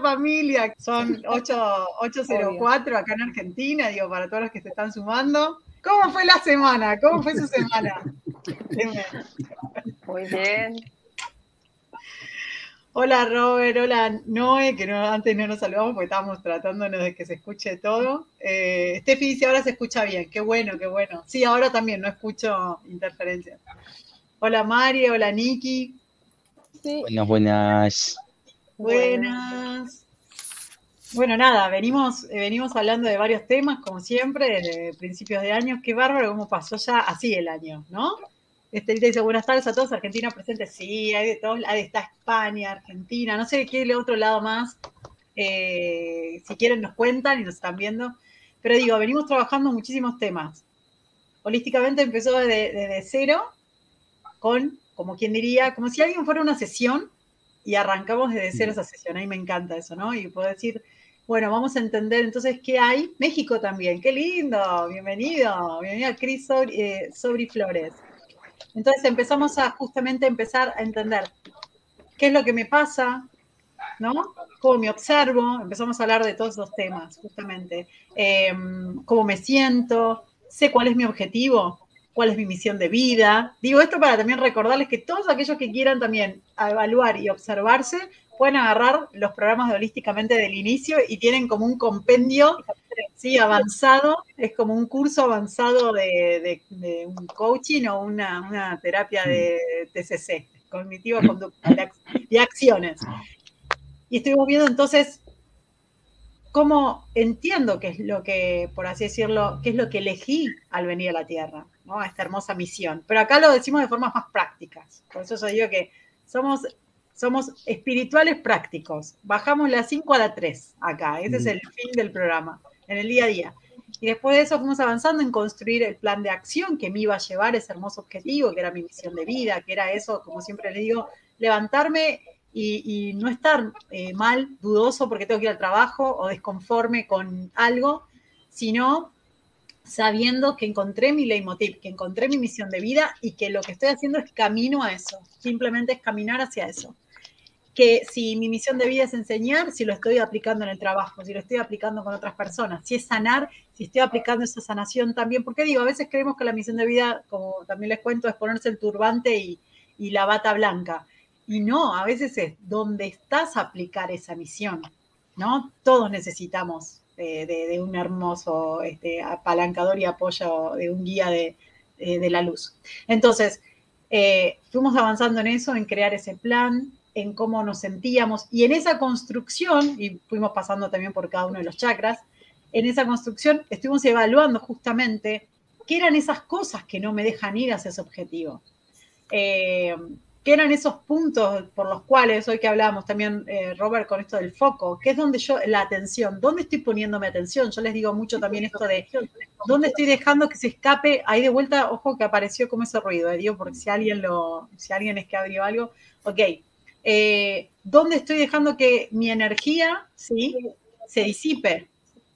Familia, son 8, 8.04 acá en Argentina, digo, para todos los que se están sumando. ¿Cómo fue la semana? ¿Cómo fue su semana? Muy bien. Hola Robert, hola Noé, que no, antes no nos saludamos porque estábamos tratándonos de que se escuche todo. Eh, Steffi dice, ahora se escucha bien, qué bueno, qué bueno. Sí, ahora también, no escucho interferencias. Hola Mari, hola Niki. Buenas, buenas. Buenas. Bueno, nada, venimos, eh, venimos hablando de varios temas, como siempre, desde principios de año. Qué bárbaro cómo pasó ya así el año, ¿no? Este, dice, buenas tardes a todos, Argentina presente, sí, hay de todos, ahí está España, Argentina, no sé qué otro lado más, eh, si quieren nos cuentan y nos están viendo, pero digo, venimos trabajando muchísimos temas. Holísticamente empezó desde, cero, con, como quien diría, como si alguien fuera una sesión y arrancamos desde cero esa sesión, ahí me encanta eso, ¿no? Y puedo decir, bueno, vamos a entender entonces qué hay. México también, qué lindo, bienvenido, bienvenido a Cris eh, Sobri Flores. Entonces empezamos a justamente empezar a entender qué es lo que me pasa, ¿no? Cómo me observo, empezamos a hablar de todos los temas, justamente. Em, cómo me siento, sé cuál es mi objetivo, cuál es mi misión de vida. Digo esto para también recordarles que todos aquellos que quieran también evaluar y observarse pueden agarrar los programas de Holísticamente del inicio y tienen como un compendio sí, avanzado, es como un curso avanzado de, un coaching o una, terapia de TCC, cognitiva conducta, de, acciones. Y estuvimos viendo entonces cómo entiendo qué es lo que, por así decirlo, qué es lo que elegí al venir a la Tierra, ¿no? A esta hermosa misión. Pero acá lo decimos de formas más prácticas. Por eso yo digo que somos somos espirituales prácticos. Bajamos la 5 a la 3 acá. Ese es el fin del programa, en el día a día. Y después de eso fuimos avanzando en construir el plan de acción que me iba a llevar ese hermoso objetivo, que era mi misión de vida, que era eso, como siempre les digo, levantarme y, no estar eh, mal, dudoso porque tengo que ir al trabajo o desconforme con algo, sino sabiendo que encontré mi leitmotiv, que encontré mi misión de vida y que lo que estoy haciendo es camino a eso, simplemente es caminar hacia eso que si mi misión de vida es enseñar, si lo estoy aplicando en el trabajo, si lo estoy aplicando con otras personas, si es sanar, si estoy aplicando esa sanación también, porque digo, a veces creemos que la misión de vida, como también les cuento, es ponerse el turbante y, la bata blanca. Y no, a veces es donde estás a aplicar esa misión, ¿no? Todos necesitamos eh, de, un hermoso este, apalancador y apoyo de un guía de, eh, la luz. Entonces, eh, fuimos avanzando en eso, en crear ese plan, en cómo nos sentíamos y en esa construcción, y fuimos pasando también por cada uno de los chakras, en esa construcción estuvimos evaluando justamente qué eran esas cosas que no me dejan ir hacia ese objetivo. Qué eran esos puntos por los cuales, hoy que hablábamos también, eh, Robert, con esto del foco, qué es donde yo, la atención, dónde estoy poniéndome atención. Yo les digo mucho también esto de dónde estoy dejando que se escape, ahí de vuelta, ojo que apareció como ese ruido, eh, digo, porque si alguien lo, si alguien es que abrió algo, ok, eh, ¿dónde estoy dejando que mi energía ¿sí? se disipe?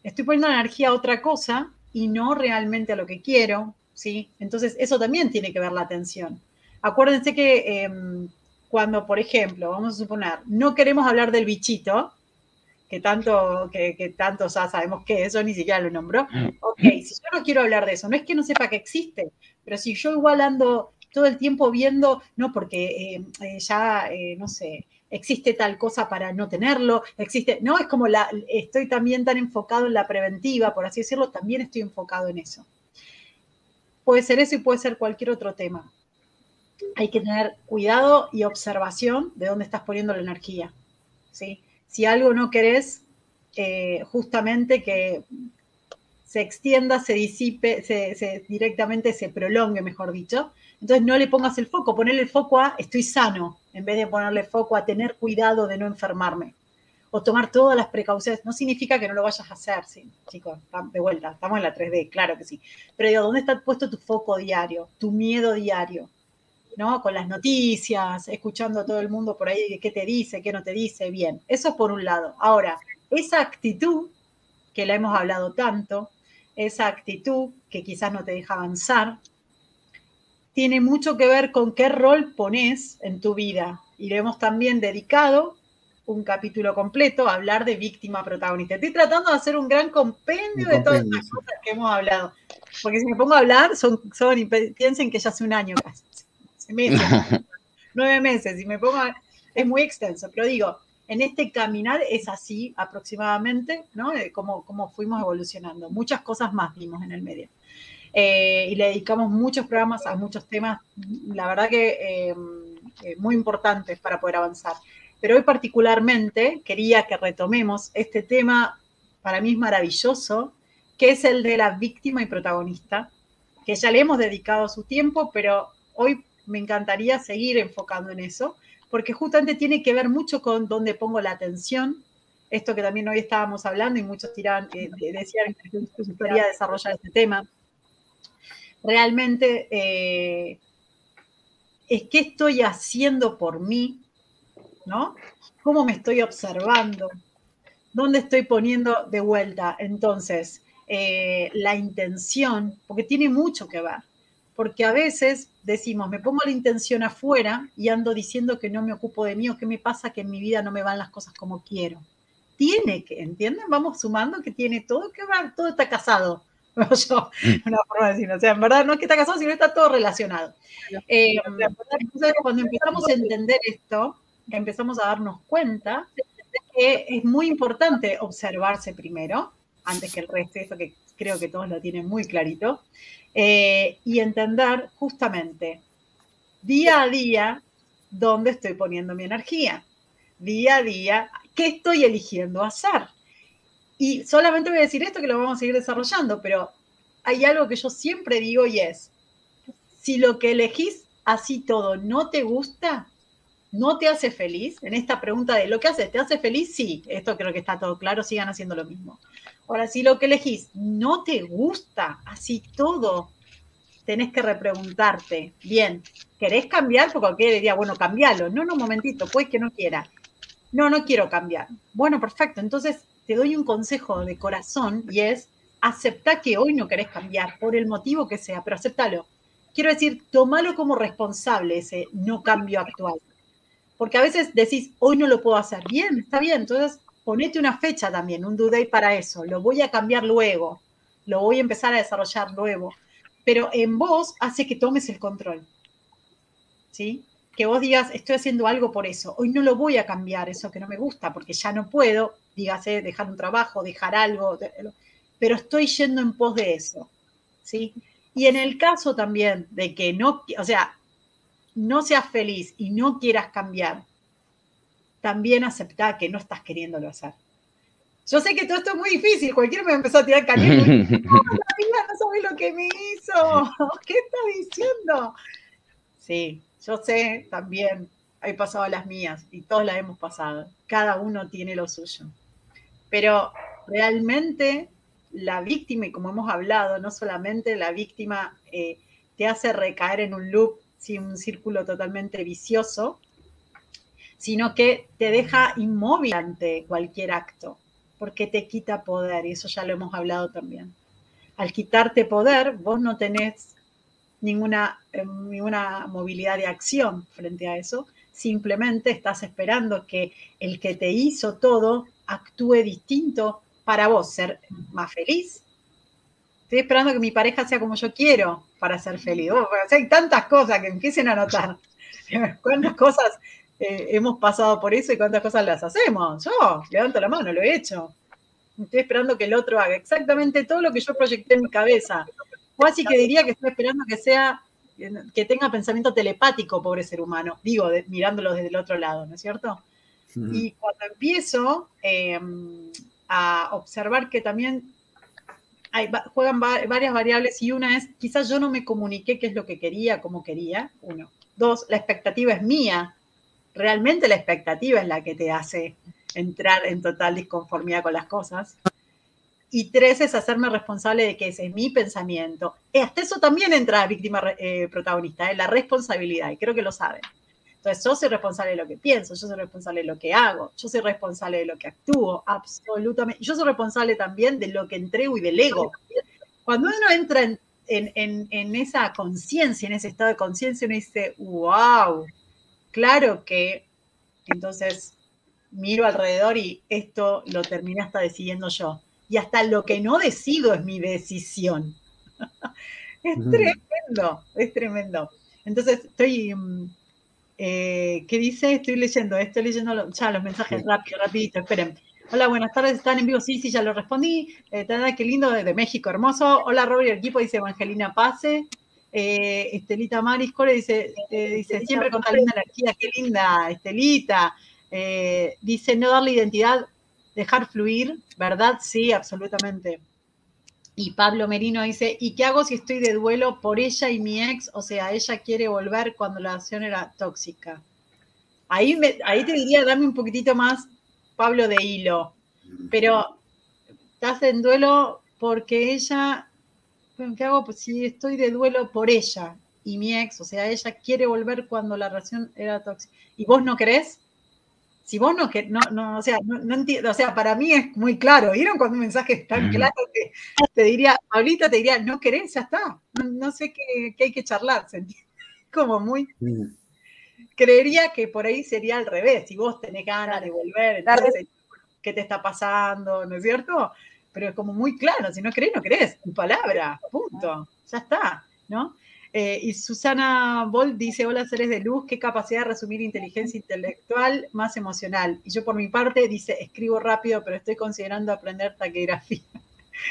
Estoy poniendo energía a otra cosa y no realmente a lo que quiero, ¿sí? Entonces, eso también tiene que ver la atención. Acuérdense que em, cuando, por ejemplo, vamos a suponer, no queremos hablar del bichito, que tanto, que, tanto ya sabemos que eso ni siquiera lo nombró. Mm. Ok, si yo no quiero hablar de eso, no es que no sepa que existe, pero si yo igual ando todo el tiempo viendo, no, porque eh, eh, ya, eh, no sé, existe tal cosa para no tenerlo, existe, no, es como la, estoy también tan enfocado en la preventiva, por así decirlo, también estoy enfocado en eso. Puede ser eso y puede ser cualquier otro tema. Hay que tener cuidado y observación de dónde estás poniendo la energía. ¿sí? Si algo no querés, justamente que se extienda, se disipe, se, directamente se prolongue, mejor dicho, entonces no le pongas el foco, ponerle el foco a estoy sano, en vez de ponerle foco a tener cuidado de no enfermarme. O tomar todas las precauciones. No significa que no lo vayas a hacer, chicos, de vuelta, estamos en la 3D, claro que sí. Pero digo, ¿dónde está puesto tu foco diario, tu miedo diario? ¿No? Con las noticias, escuchando a todo el mundo por ahí qué te dice, qué no te dice, bien. Eso por un lado. Ahora, esa actitud, que la hemos hablado tanto, esa actitud que quizás no te deja avanzar, tiene mucho que ver con qué rol pones en tu vida. Y lo hemos también dedicado un capítulo completo a hablar de víctima protagonista. Estoy tratando de hacer un gran compendio, de todas las cosas que hemos hablado. Porque si me pongo a hablar, son, son piensen que ya hace un año casi, meses, nueve meses, y me pongo es muy extenso, pero digo, en este caminar es así aproximadamente, ¿no? Como, como fuimos evolucionando. Muchas cosas más vimos en el medio. Eh, y le dedicamos muchos programas a muchos temas, la verdad que eh, eh, muy importantes para poder avanzar. Pero hoy particularmente quería que retomemos este tema, para mí es maravilloso, que es el de la víctima y protagonista, que ya le hemos dedicado su tiempo, pero hoy me encantaría seguir enfocando en eso, porque justamente tiene que ver mucho con dónde pongo la atención, esto que también hoy estábamos hablando y muchos tiran, eh, decían que gustaría desarrollar este tema. Realmente eh, es qué estoy haciendo por mí, ¿no? ¿Cómo me estoy observando? ¿Dónde estoy poniendo de vuelta? Entonces, eh, la intención, porque tiene mucho que ver, porque a veces decimos, me pongo la intención afuera y ando diciendo que no me ocupo de mí o qué me pasa que en mi vida no me van las cosas como quiero. Tiene que, ¿entienden? Vamos sumando que tiene todo que ver, todo está casado. Yo, una forma de decirlo. O sea, en verdad no es que está casado, sino está todo relacionado. Eh, entonces, cuando empezamos a entender esto, empezamos a darnos cuenta que es muy importante observarse primero, antes que el resto, eso que creo que todos lo tienen muy clarito, eh, y entender justamente día a día dónde estoy poniendo mi energía, día a día qué estoy eligiendo hacer. Y solamente voy a decir esto que lo vamos a seguir desarrollando, pero hay algo que yo siempre digo y es, si lo que elegís así todo no te gusta, no te hace feliz, en esta pregunta de lo que haces, ¿te hace feliz? Sí, esto creo que está todo claro, sigan haciendo lo mismo. Ahora, si lo que elegís no te gusta, así todo, tenés que repreguntarte, bien, ¿querés cambiar? Porque cualquiera diría, bueno, cambialo. No, no, momentito, pues que no quiera. No, no quiero cambiar. Bueno, perfecto. Entonces, te doy un consejo de corazón y es, acepta que hoy no querés cambiar, por el motivo que sea, pero aceptalo. Quiero decir, tomalo como responsable ese no cambio actual porque a veces decís, hoy no lo puedo hacer. Bien, está bien, entonces ponete una fecha también, un due date para eso. Lo voy a cambiar luego, lo voy a empezar a desarrollar luego. Pero en vos hace que tomes el control. ¿Sí? Que vos digas, estoy haciendo algo por eso. Hoy no lo voy a cambiar, eso que no me gusta, porque ya no puedo, dígase, dejar un trabajo, dejar algo, pero estoy yendo en pos de eso. ¿Sí? Y en el caso también de que no, o sea, no seas feliz y no quieras cambiar, también acepta que no estás queriéndolo hacer. Yo sé que todo esto es muy difícil, cualquiera me empezó a tirar caliente. No, no sabes lo que me hizo. ¿Qué estás diciendo? Sí, yo sé también, he pasado las mías y todos las hemos pasado. Cada uno tiene lo suyo. Pero realmente la víctima, y como hemos hablado, no solamente la víctima eh, te hace recaer en un loop un círculo totalmente vicioso, sino que te deja inmóvil ante cualquier acto, porque te quita poder, y eso ya lo hemos hablado también. Al quitarte poder, vos no tenés ninguna, eh, ninguna movilidad de acción frente a eso, simplemente estás esperando que el que te hizo todo actúe distinto para vos, ser más feliz, estoy esperando que mi pareja sea como yo quiero para ser feliz. Hay tantas cosas que empiecen a notar. ¿Cuántas cosas eh, hemos pasado por eso y cuántas cosas las hacemos? Yo levanto la mano, lo he hecho. Estoy esperando que el otro haga exactamente todo lo que yo proyecté en mi cabeza. O así que diría que estoy esperando que sea, que tenga pensamiento telepático, pobre ser humano. Digo, mirándolo desde el otro lado, ¿no es cierto? Y cuando empiezo em, a observar que también juegan varias variables y una es, quizás yo no me comuniqué qué es lo que quería, cómo quería, uno. Dos, la expectativa es mía. Realmente la expectativa es la que te hace entrar en total disconformidad con las cosas. Y tres es hacerme responsable de que ese es mi pensamiento. Hasta eso también entra víctima eh, protagonista, ¿eh? la responsabilidad, y creo que lo saben. Entonces, yo soy responsable de lo que pienso, yo soy responsable de lo que hago, yo soy responsable de lo que actúo, absolutamente. Yo soy responsable también de lo que entrego y del ego. Cuando uno entra en, en, esa conciencia, en ese estado de conciencia, uno dice, wow, claro que entonces miro alrededor y esto lo terminé hasta decidiendo yo. Y hasta lo que no decido es mi decisión. es tremendo, es tremendo. Entonces estoy, mm, eh, ¿qué dice? Estoy leyendo, estoy leyendo ya los mensajes rápido, rapidito, esperen. Hola, buenas tardes, ¿están en vivo? Sí, sí, ya lo respondí. Eh, qué lindo, desde México, hermoso. Hola, Robert y el equipo, dice Evangelina Pase. Eh, Estelita Mariscore dice, eh, dice, siempre con tan linda energía, qué linda, Estelita. Eh, dice, no darle identidad, dejar fluir, ¿verdad? Sí, absolutamente. Y Pablo Merino dice, ¿y qué hago si estoy de duelo por ella y mi ex? O sea, ella quiere volver cuando la relación era tóxica. Ahí, ahí te diría, dame un poquitito más Pablo de hilo, pero estás en duelo porque ella, ¿qué hago? Pues si estoy de duelo por ella y mi ex, o sea, ella quiere volver cuando la relación era tóxica. ¿Y vos no crees? Si vos no, que no, no, o sea, no, entiendo, o sea, para mí es muy claro. ¿Vieron cuando un mensaje es tan claro que te diría, Pablita te diría, no querés, ya está. No, sé qué, hay que charlar, ¿se entiende? Como muy creería que por ahí sería al revés. Si vos tenés ganas de volver, entonces, ¿qué te está pasando? ¿No es cierto? Pero es como muy claro, si no crees, no crees, tu palabra, punto, ya está, ¿no? Eh, y Susana Bolt dice, hola seres de luz, qué capacidad de resumir inteligencia intelectual más emocional. Y yo por mi parte dice, escribo rápido, pero estoy considerando aprender taquigrafía.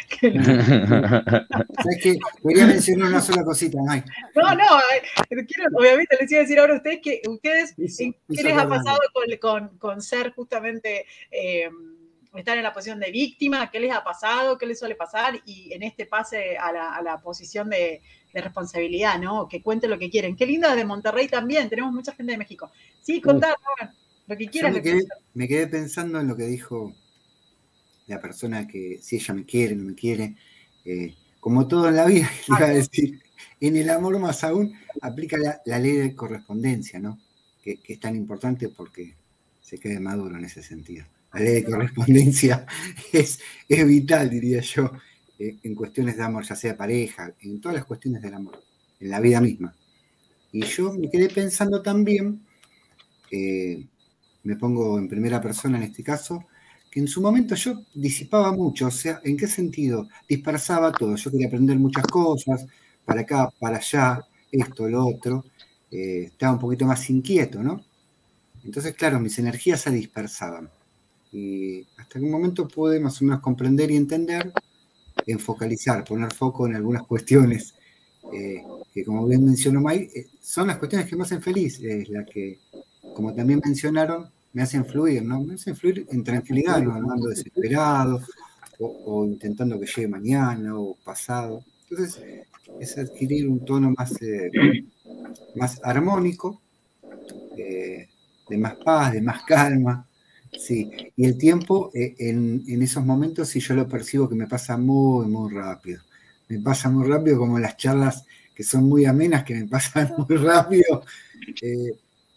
¿Sabes qué? Quería mencionar una sola cosita, Mike. No, no, eh, quiero, obviamente les iba a decir ahora a ustedes que ustedes, ¿qué les ha pasado con, ser justamente, eh, estar en la posición de víctima? ¿Qué les ha pasado? ¿Qué les suele pasar? Y en este pase a la, posición de, responsabilidad, ¿no? Que cuenten lo que quieren. Qué lindo de Monterrey también, tenemos mucha gente de México. Sí, contad, lo que quieran. me quedé pensando en lo que dijo la persona que, si ella me quiere, no me quiere, eh, como todo en la vida, iba a decir, en el amor más aún aplica la, ley de correspondencia, ¿no? Que, es tan importante porque se quede maduro en ese sentido. La ley de correspondencia es, vital, diría yo, eh, en cuestiones de amor, ya sea pareja, en todas las cuestiones del amor, en la vida misma. Y yo me quedé pensando también, eh, me pongo en primera persona en este caso, que en su momento yo disipaba mucho, o sea, ¿en qué sentido? Dispersaba todo, yo quería aprender muchas cosas, para acá, para allá, esto, lo otro, eh, estaba un poquito más inquieto, ¿no? Entonces, claro, mis energías se dispersaban. Y hasta que un momento pude más o menos comprender y entender, enfocalizar, poner foco en algunas cuestiones eh, que, como bien mencionó May, eh, son las cuestiones que me hacen feliz, es la que, como también mencionaron, me hacen fluir, ¿no? Me hacen fluir en tranquilidad, no andando desesperado o, intentando que llegue mañana o pasado. Entonces, es adquirir un tono más, eh, más armónico, eh, de más paz, de más calma. Sí, y el tiempo eh, en, esos momentos, si yo lo percibo que me pasa muy, muy rápido. Me pasa muy rápido como las charlas que son muy amenas, que me pasan muy rápido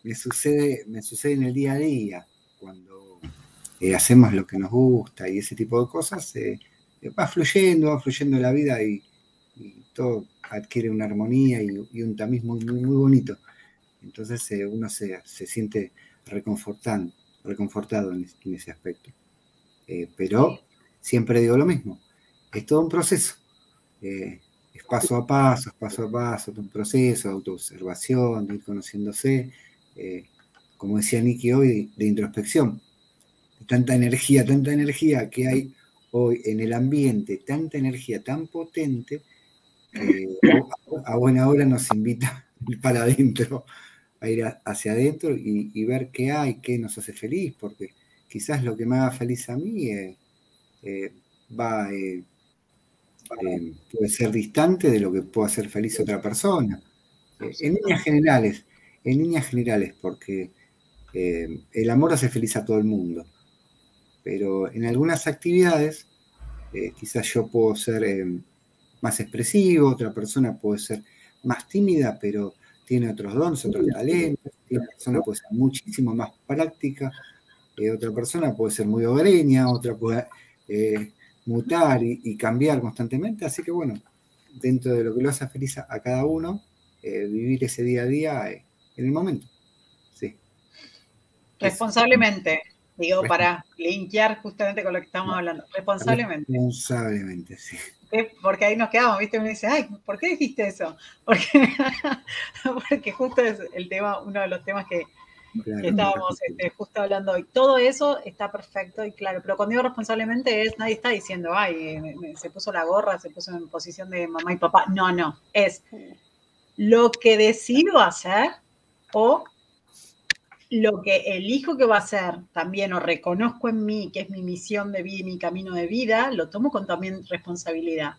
me sucede, me sucede en el día a día, cuando eh, hacemos lo que nos gusta y ese tipo de cosas, eh, va fluyendo, va fluyendo la vida y, todo adquiere una armonía y, un tamiz muy, muy, muy bonito. Entonces eh, uno se, siente reconfortado, reconfortado en, ese aspecto. pero siempre digo lo mismo, es todo un proceso. es paso a paso, es paso a paso, un proceso de autoobservación, de ir conociéndose, eh, como decía Nicky hoy, de introspección. Tanta energía, tanta energía que hay hoy en el ambiente, tanta energía tan potente, que a, buena hora nos invita para adentro, a ir hacia adentro y, ver qué hay, qué nos hace feliz, porque quizás lo que me haga feliz a mí eh, eh, va, puede ser distante de lo que pueda hacer feliz a otra persona. en líneas generales, en líneas generales, porque eh, el amor hace feliz a todo el mundo, pero en algunas actividades eh, quizás yo puedo ser eh, más expresivo, otra persona puede ser más tímida, pero tiene otros dones, otros talentos, otra persona puede ser muchísimo más práctica, otra persona puede ser muy hogareña, otra puede mutar y, cambiar constantemente, así que bueno, dentro de lo que lo hace feliz a, cada uno, vivir ese día a día en el momento. Sí. Responsablemente, Digo, para linkear justamente con lo que estamos hablando, responsablemente. Responsablemente, sí. Porque ahí nos quedamos, ¿viste? Me dice, ay, ¿por qué dijiste eso? Porque, porque justo es el tema, uno de los temas que, estábamos este, justo hablando hoy. Todo eso está perfecto y claro, pero cuando digo responsablemente es, nadie está diciendo, ay, se puso la gorra, se puso en posición de mamá y papá. No, no, es lo que decido hacer o lo que elijo que va a ser también o reconozco en mí que es mi misión de vida y mi camino de vida, lo tomo con también responsabilidad,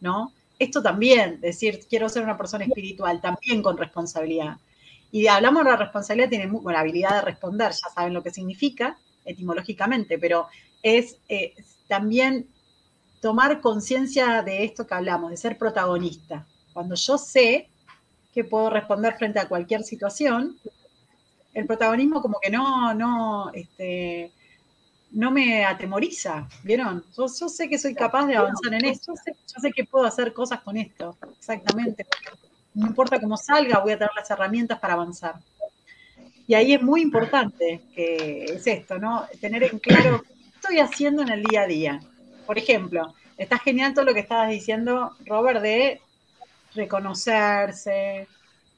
¿no? Esto también, decir, quiero ser una persona espiritual, también con responsabilidad. Y hablamos de la responsabilidad, tiene la habilidad de responder, ya saben lo que significa etimológicamente, pero es eh, también tomar conciencia de esto que hablamos, de ser protagonista. Cuando yo sé que puedo responder frente a cualquier situación, el protagonismo como que no, no, este, no me atemoriza, ¿vieron? Yo, sé que soy capaz de avanzar en esto, yo sé, que puedo hacer cosas con esto, exactamente. No importa cómo salga, voy a tener las herramientas para avanzar. Y ahí es muy importante que es esto, ¿no? Tener en claro qué estoy haciendo en el día a día. Por ejemplo, está genial todo lo que estabas diciendo, Robert, de reconocerse,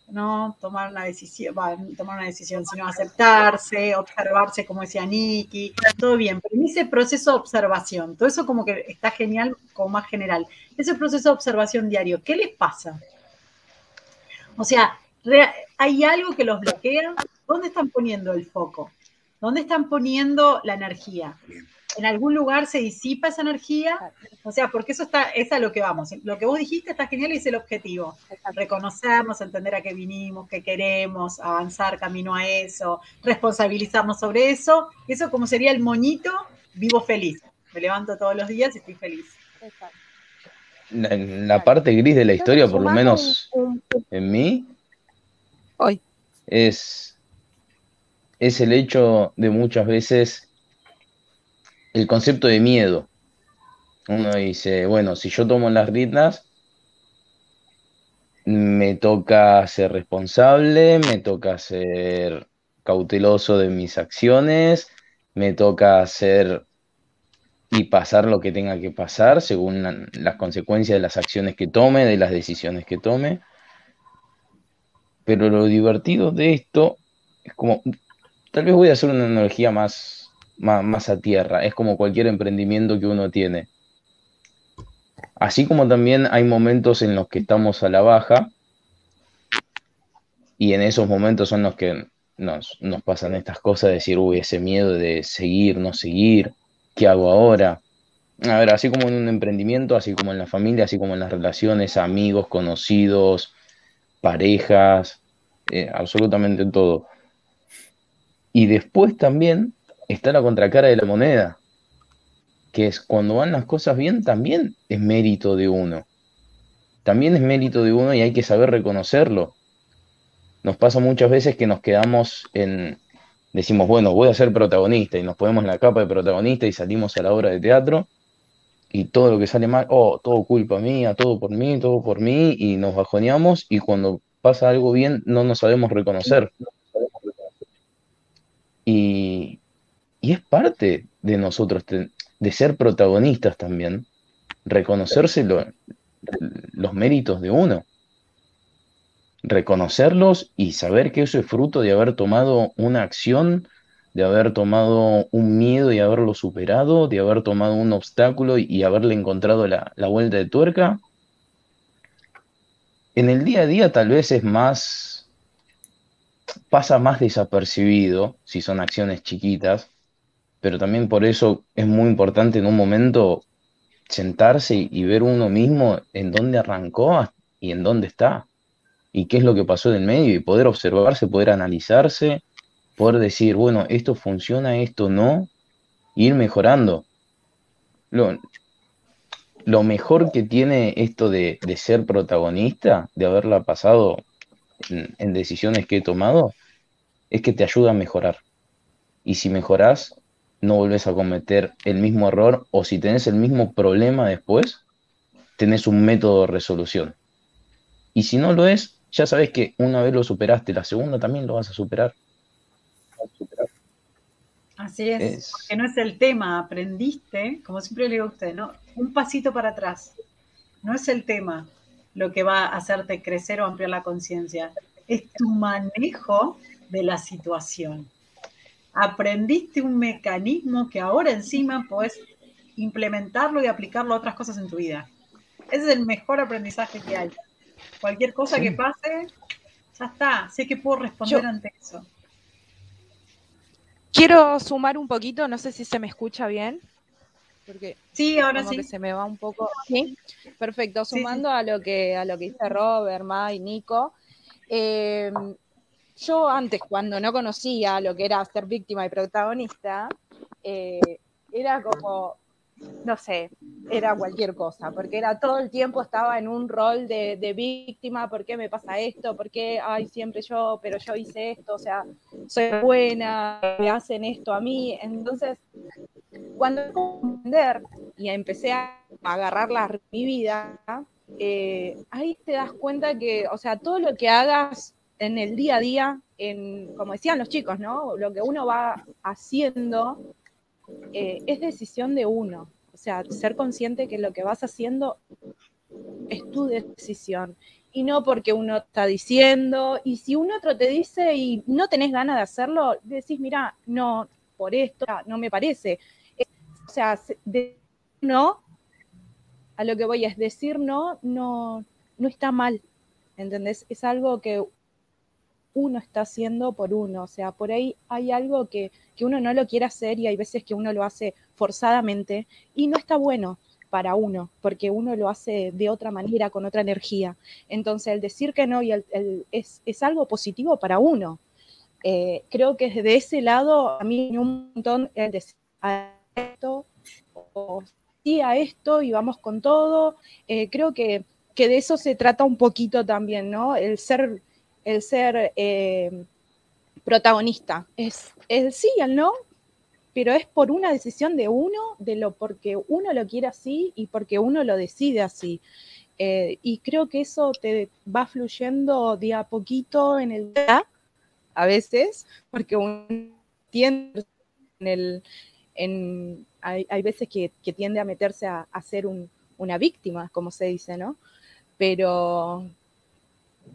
¿no? Tomar una decisión, tomar una decisión, sino aceptarse, observarse, como decía Nikki, todo bien, pero en ese proceso de observación, todo eso como que está genial, como más general, ese proceso de observación diario, ¿qué les pasa? O sea, ¿hay algo que los bloquea? ¿Dónde están poniendo el foco? ¿Dónde están poniendo la energía? En algún lugar se disipa esa energía, o sea, porque eso está, es a lo que vamos. Lo que vos dijiste está genial y es el objetivo. Reconocernos, entender a qué vinimos, qué queremos, avanzar camino a eso, responsabilizarnos sobre eso. Eso como sería el moñito, vivo feliz. Me levanto todos los días y estoy feliz. La, la parte gris de la historia, por lo menos en mí, hoy es, es el hecho de muchas veces el concepto de miedo. Uno dice, bueno, si yo tomo las riendas, me toca ser responsable, me toca ser cauteloso de mis acciones, me toca hacer y pasar lo que tenga que pasar según las consecuencias de las acciones que tome, de las decisiones que tome. Pero lo divertido de esto es como, tal vez voy a hacer una analogía más más, a tierra. Es como cualquier emprendimiento que uno tiene. Así como también hay momentos en los que estamos a la baja y en esos momentos son los que nos, nos pasan estas cosas, de decir, uy, ese miedo de seguir, no seguir, ¿qué hago ahora? A ver, así como en un emprendimiento, así como en la familia, así como en las relaciones, amigos, conocidos, parejas, eh, absolutamente todo. Y después también está la contracara de la moneda, que es cuando van las cosas bien, también es mérito de uno. También es mérito de uno y hay que saber reconocerlo. Nos pasa muchas veces que nos quedamos en, decimos, bueno, voy a ser protagonista y nos ponemos la capa de protagonista y salimos a la obra de teatro y todo lo que sale mal, oh, todo culpa mía, todo por mí, todo por mí y nos bajoneamos y cuando pasa algo bien no nos sabemos reconocer. Y, y es parte de nosotros, de, ser protagonistas también, reconocerse los méritos de uno, reconocerlos y saber que eso es fruto de haber tomado una acción, de haber tomado un miedo y haberlo superado, de haber tomado un obstáculo y, haberle encontrado la, la vuelta de tuerca. En el día a día tal vez es más, pasa más desapercibido si son acciones chiquitas, pero también por eso es muy importante en un momento sentarse y, ver uno mismo en dónde arrancó y en dónde está, y qué es lo que pasó en el medio, y poder observarse, poder analizarse, poder decir, bueno, esto funciona, esto no, ir mejorando. Lo, lo mejor que tiene esto de, ser protagonista, de haberla pasado en, decisiones que he tomado, es que te ayuda a mejorar. Y si mejoras, no volvés a cometer el mismo error o si tenés el mismo problema después, tenés un método de resolución. Y si no lo es, ya sabes que una vez lo superaste, la segunda también lo vas a superar. Así es, porque no es el tema, aprendiste, como siempre le digo a usted, ¿no? Un pasito para atrás. No es el tema lo que va a hacerte crecer o ampliar la conciencia, es tu manejo de la situación. Aprendiste un mecanismo que ahora encima puedes implementarlo y aplicarlo a otras cosas en tu vida. Ese es el mejor aprendizaje que hay. Cualquier cosa que pase, ya está, sé que puedo responder ante eso. Quiero sumar un poquito, no sé si se me escucha bien. Porque sí, ahora sí. se me va un poco. ¿Sí? Perfecto. Sumando a lo que a lo que dice Robert, Ma y Nico. Em, yo antes, cuando no conocía lo que era ser víctima y protagonista, eh, era como no sé, era cualquier cosa, porque era todo el tiempo estaba en un rol de, víctima, ¿por qué me pasa esto? ¿Por qué, ay, siempre yo, pero yo hice esto? O sea, soy buena, me hacen esto a mí. Entonces, cuando entender y empecé a agarrar la, mi vida, eh, ahí te das cuenta que, o sea, todo lo que hagas en el día a día, como decían los chicos, ¿no? Lo que uno va haciendo eh, es decisión de uno. O sea, ser consciente que lo que vas haciendo es tu decisión y no porque uno está diciendo. Y si un otro te dice y no tenés ganas de hacerlo, decís, mira, no, por esto, no me parece. O sea, no, a lo que voy es decir no, no, no está mal. ¿Entendés? Es algo que uno está haciendo por uno. O sea, por ahí hay algo que, uno no lo quiere hacer y hay veces que uno lo hace forzadamente y no está bueno para uno, porque uno lo hace de otra manera, con otra energía. Entonces, el decir que no y el, es, algo positivo para uno. Eh, creo que desde ese lado, a mí un montón el decir a esto o sí a esto y vamos con todo. Eh, creo que, que de eso se trata un poquito también, ¿no? El ser el ser eh, protagonista. Es el sí y el no, pero es por una decisión de uno, de lo porque uno lo quiere así y porque uno lo decide así. Eh, y creo que eso te va fluyendo de a poquito en el día, a veces, porque uno tiende en el. En, hay, veces que, tiende a meterse a, a ser una víctima, como se dice, ¿no? Pero,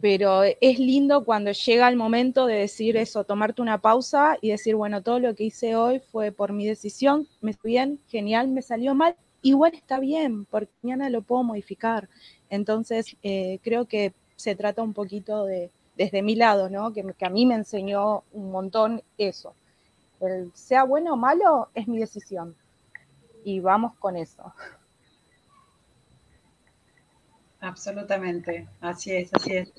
pero es lindo cuando llega el momento de decir eso, tomarte una pausa y decir, bueno, todo lo que hice hoy fue por mi decisión, me fui bien, genial, me salió mal, igual está bien, porque mañana lo puedo modificar. Entonces, eh, creo que se trata un poquito de, desde mi lado, ¿no? Que, que a mí me enseñó un montón eso. El sea bueno o malo es mi decisión. Y vamos con eso. Absolutamente, así es, así es.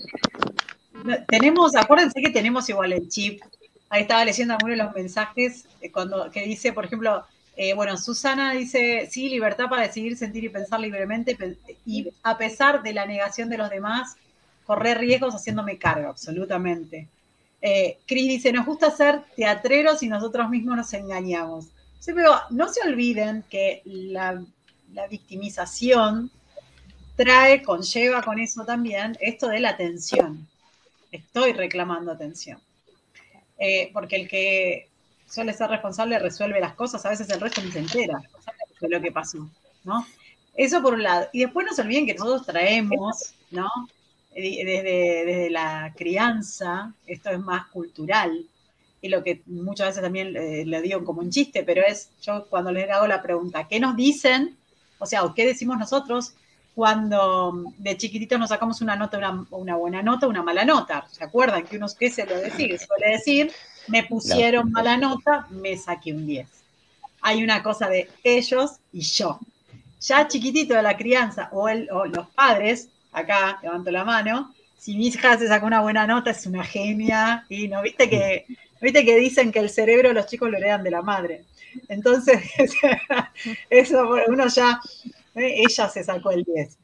Tenemos, acuérdense que tenemos igual el chip. Ahí estaba leyendo algunos de los mensajes eh, cuando, que dice, por ejemplo, eh, bueno, Susana dice, sí, libertad para decidir, sentir y pensar libremente, y a pesar de la negación de los demás, correr riesgos haciéndome cargo, absolutamente. Eh, Cris dice, nos gusta ser teatreros y nosotros mismos nos engañamos. Sí, pero no se olviden que la, la victimización trae, conlleva con eso también esto de la atención. Estoy reclamando atención. Eh, porque el que suele ser responsable resuelve las cosas, a veces el resto ni se entera de lo que pasó, ¿no? Eso por un lado. Y después no se olviden que nosotros traemos, ¿no? Desde, desde la crianza, esto es más cultural, y lo que muchas veces también eh, le digo como un chiste, pero es yo cuando les hago la pregunta, ¿qué nos dicen? O sea, ¿o qué decimos nosotros cuando de chiquititos nos sacamos una nota, una, buena nota, una mala nota. ¿Se acuerdan que uno qué se lo decir? Suele decir, me pusieron mala nota, me saqué un 10. Hay una cosa de ellos y yo. Ya chiquitito de la crianza o, el, o los padres, acá levanto la mano, si mi hija se sacó una buena nota es una genia y no viste que viste que dicen que el cerebro los chicos lo heredan de la madre. Entonces, eso uno ya ¿eh? ella se sacó el 10.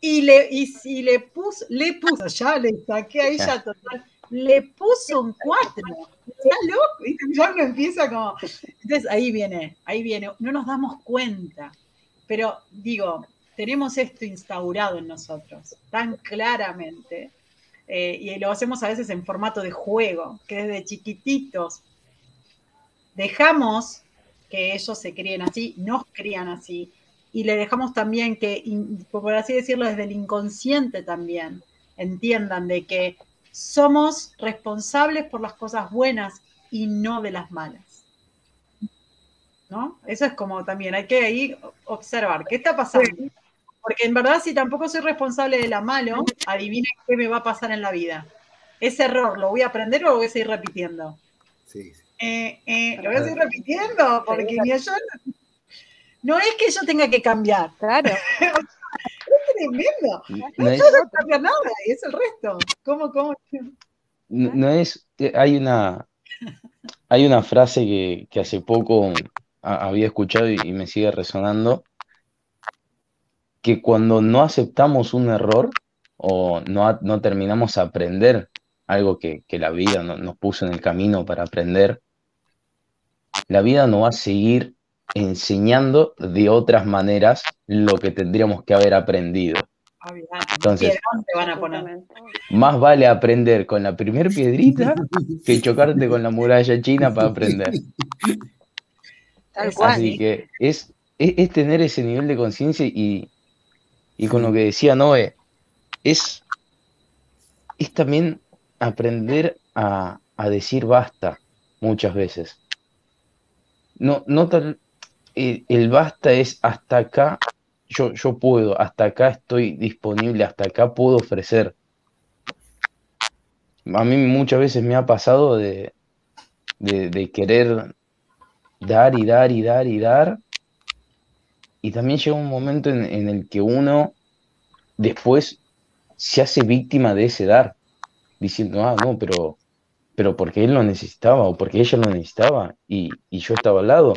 Y le, y, le puso, le puso, ya le saqué a ella total, le puso un 4. Está loco, ya uno empieza como. Entonces ahí viene, ahí viene, no nos damos cuenta. Pero digo, tenemos esto instaurado en nosotros tan claramente. Eh, y lo hacemos a veces en formato de juego, que desde chiquititos dejamos que ellos se críen así, nos crían así, y le dejamos también que, por así decirlo, desde el inconsciente también, entiendan de que somos responsables por las cosas buenas y no de las malas. ¿No? Eso es como también, hay que ahí observar qué está pasando. Porque en verdad, si tampoco soy responsable de la malo, adivinen qué me va a pasar en la vida. Ese error, ¿lo voy a aprender o lo voy a seguir repitiendo? Sí. Eh, eh, lo voy a seguir repitiendo, porque yo, no es que yo tenga que cambiar. Claro. es tremendo. No, es, no cambia nada, es el resto. ¿Cómo, cómo? No, es, hay una, hay una frase que, hace poco había escuchado y, me sigue resonando, que cuando no aceptamos un error o no, no terminamos a aprender algo que, la vida nos puso en el camino para aprender, la vida nos va a seguir enseñando de otras maneras lo que tendríamos que haber aprendido. Entonces, más vale aprender con la primer piedrita que chocarte con la muralla china para aprender. Así que es, es, tener ese nivel de conciencia y, con lo que decía Noé, es, es también aprender a, a decir basta muchas veces. No, no tal, el, basta es hasta acá, yo, yo puedo, hasta acá estoy disponible, hasta acá puedo ofrecer. A mí muchas veces me ha pasado de, de, querer dar y dar y dar y dar. Y también llega un momento en, en, el que uno después se hace víctima de ese dar, diciendo, ah, no, pero, pero porque él lo necesitaba o porque ella lo necesitaba y, y yo estaba al lado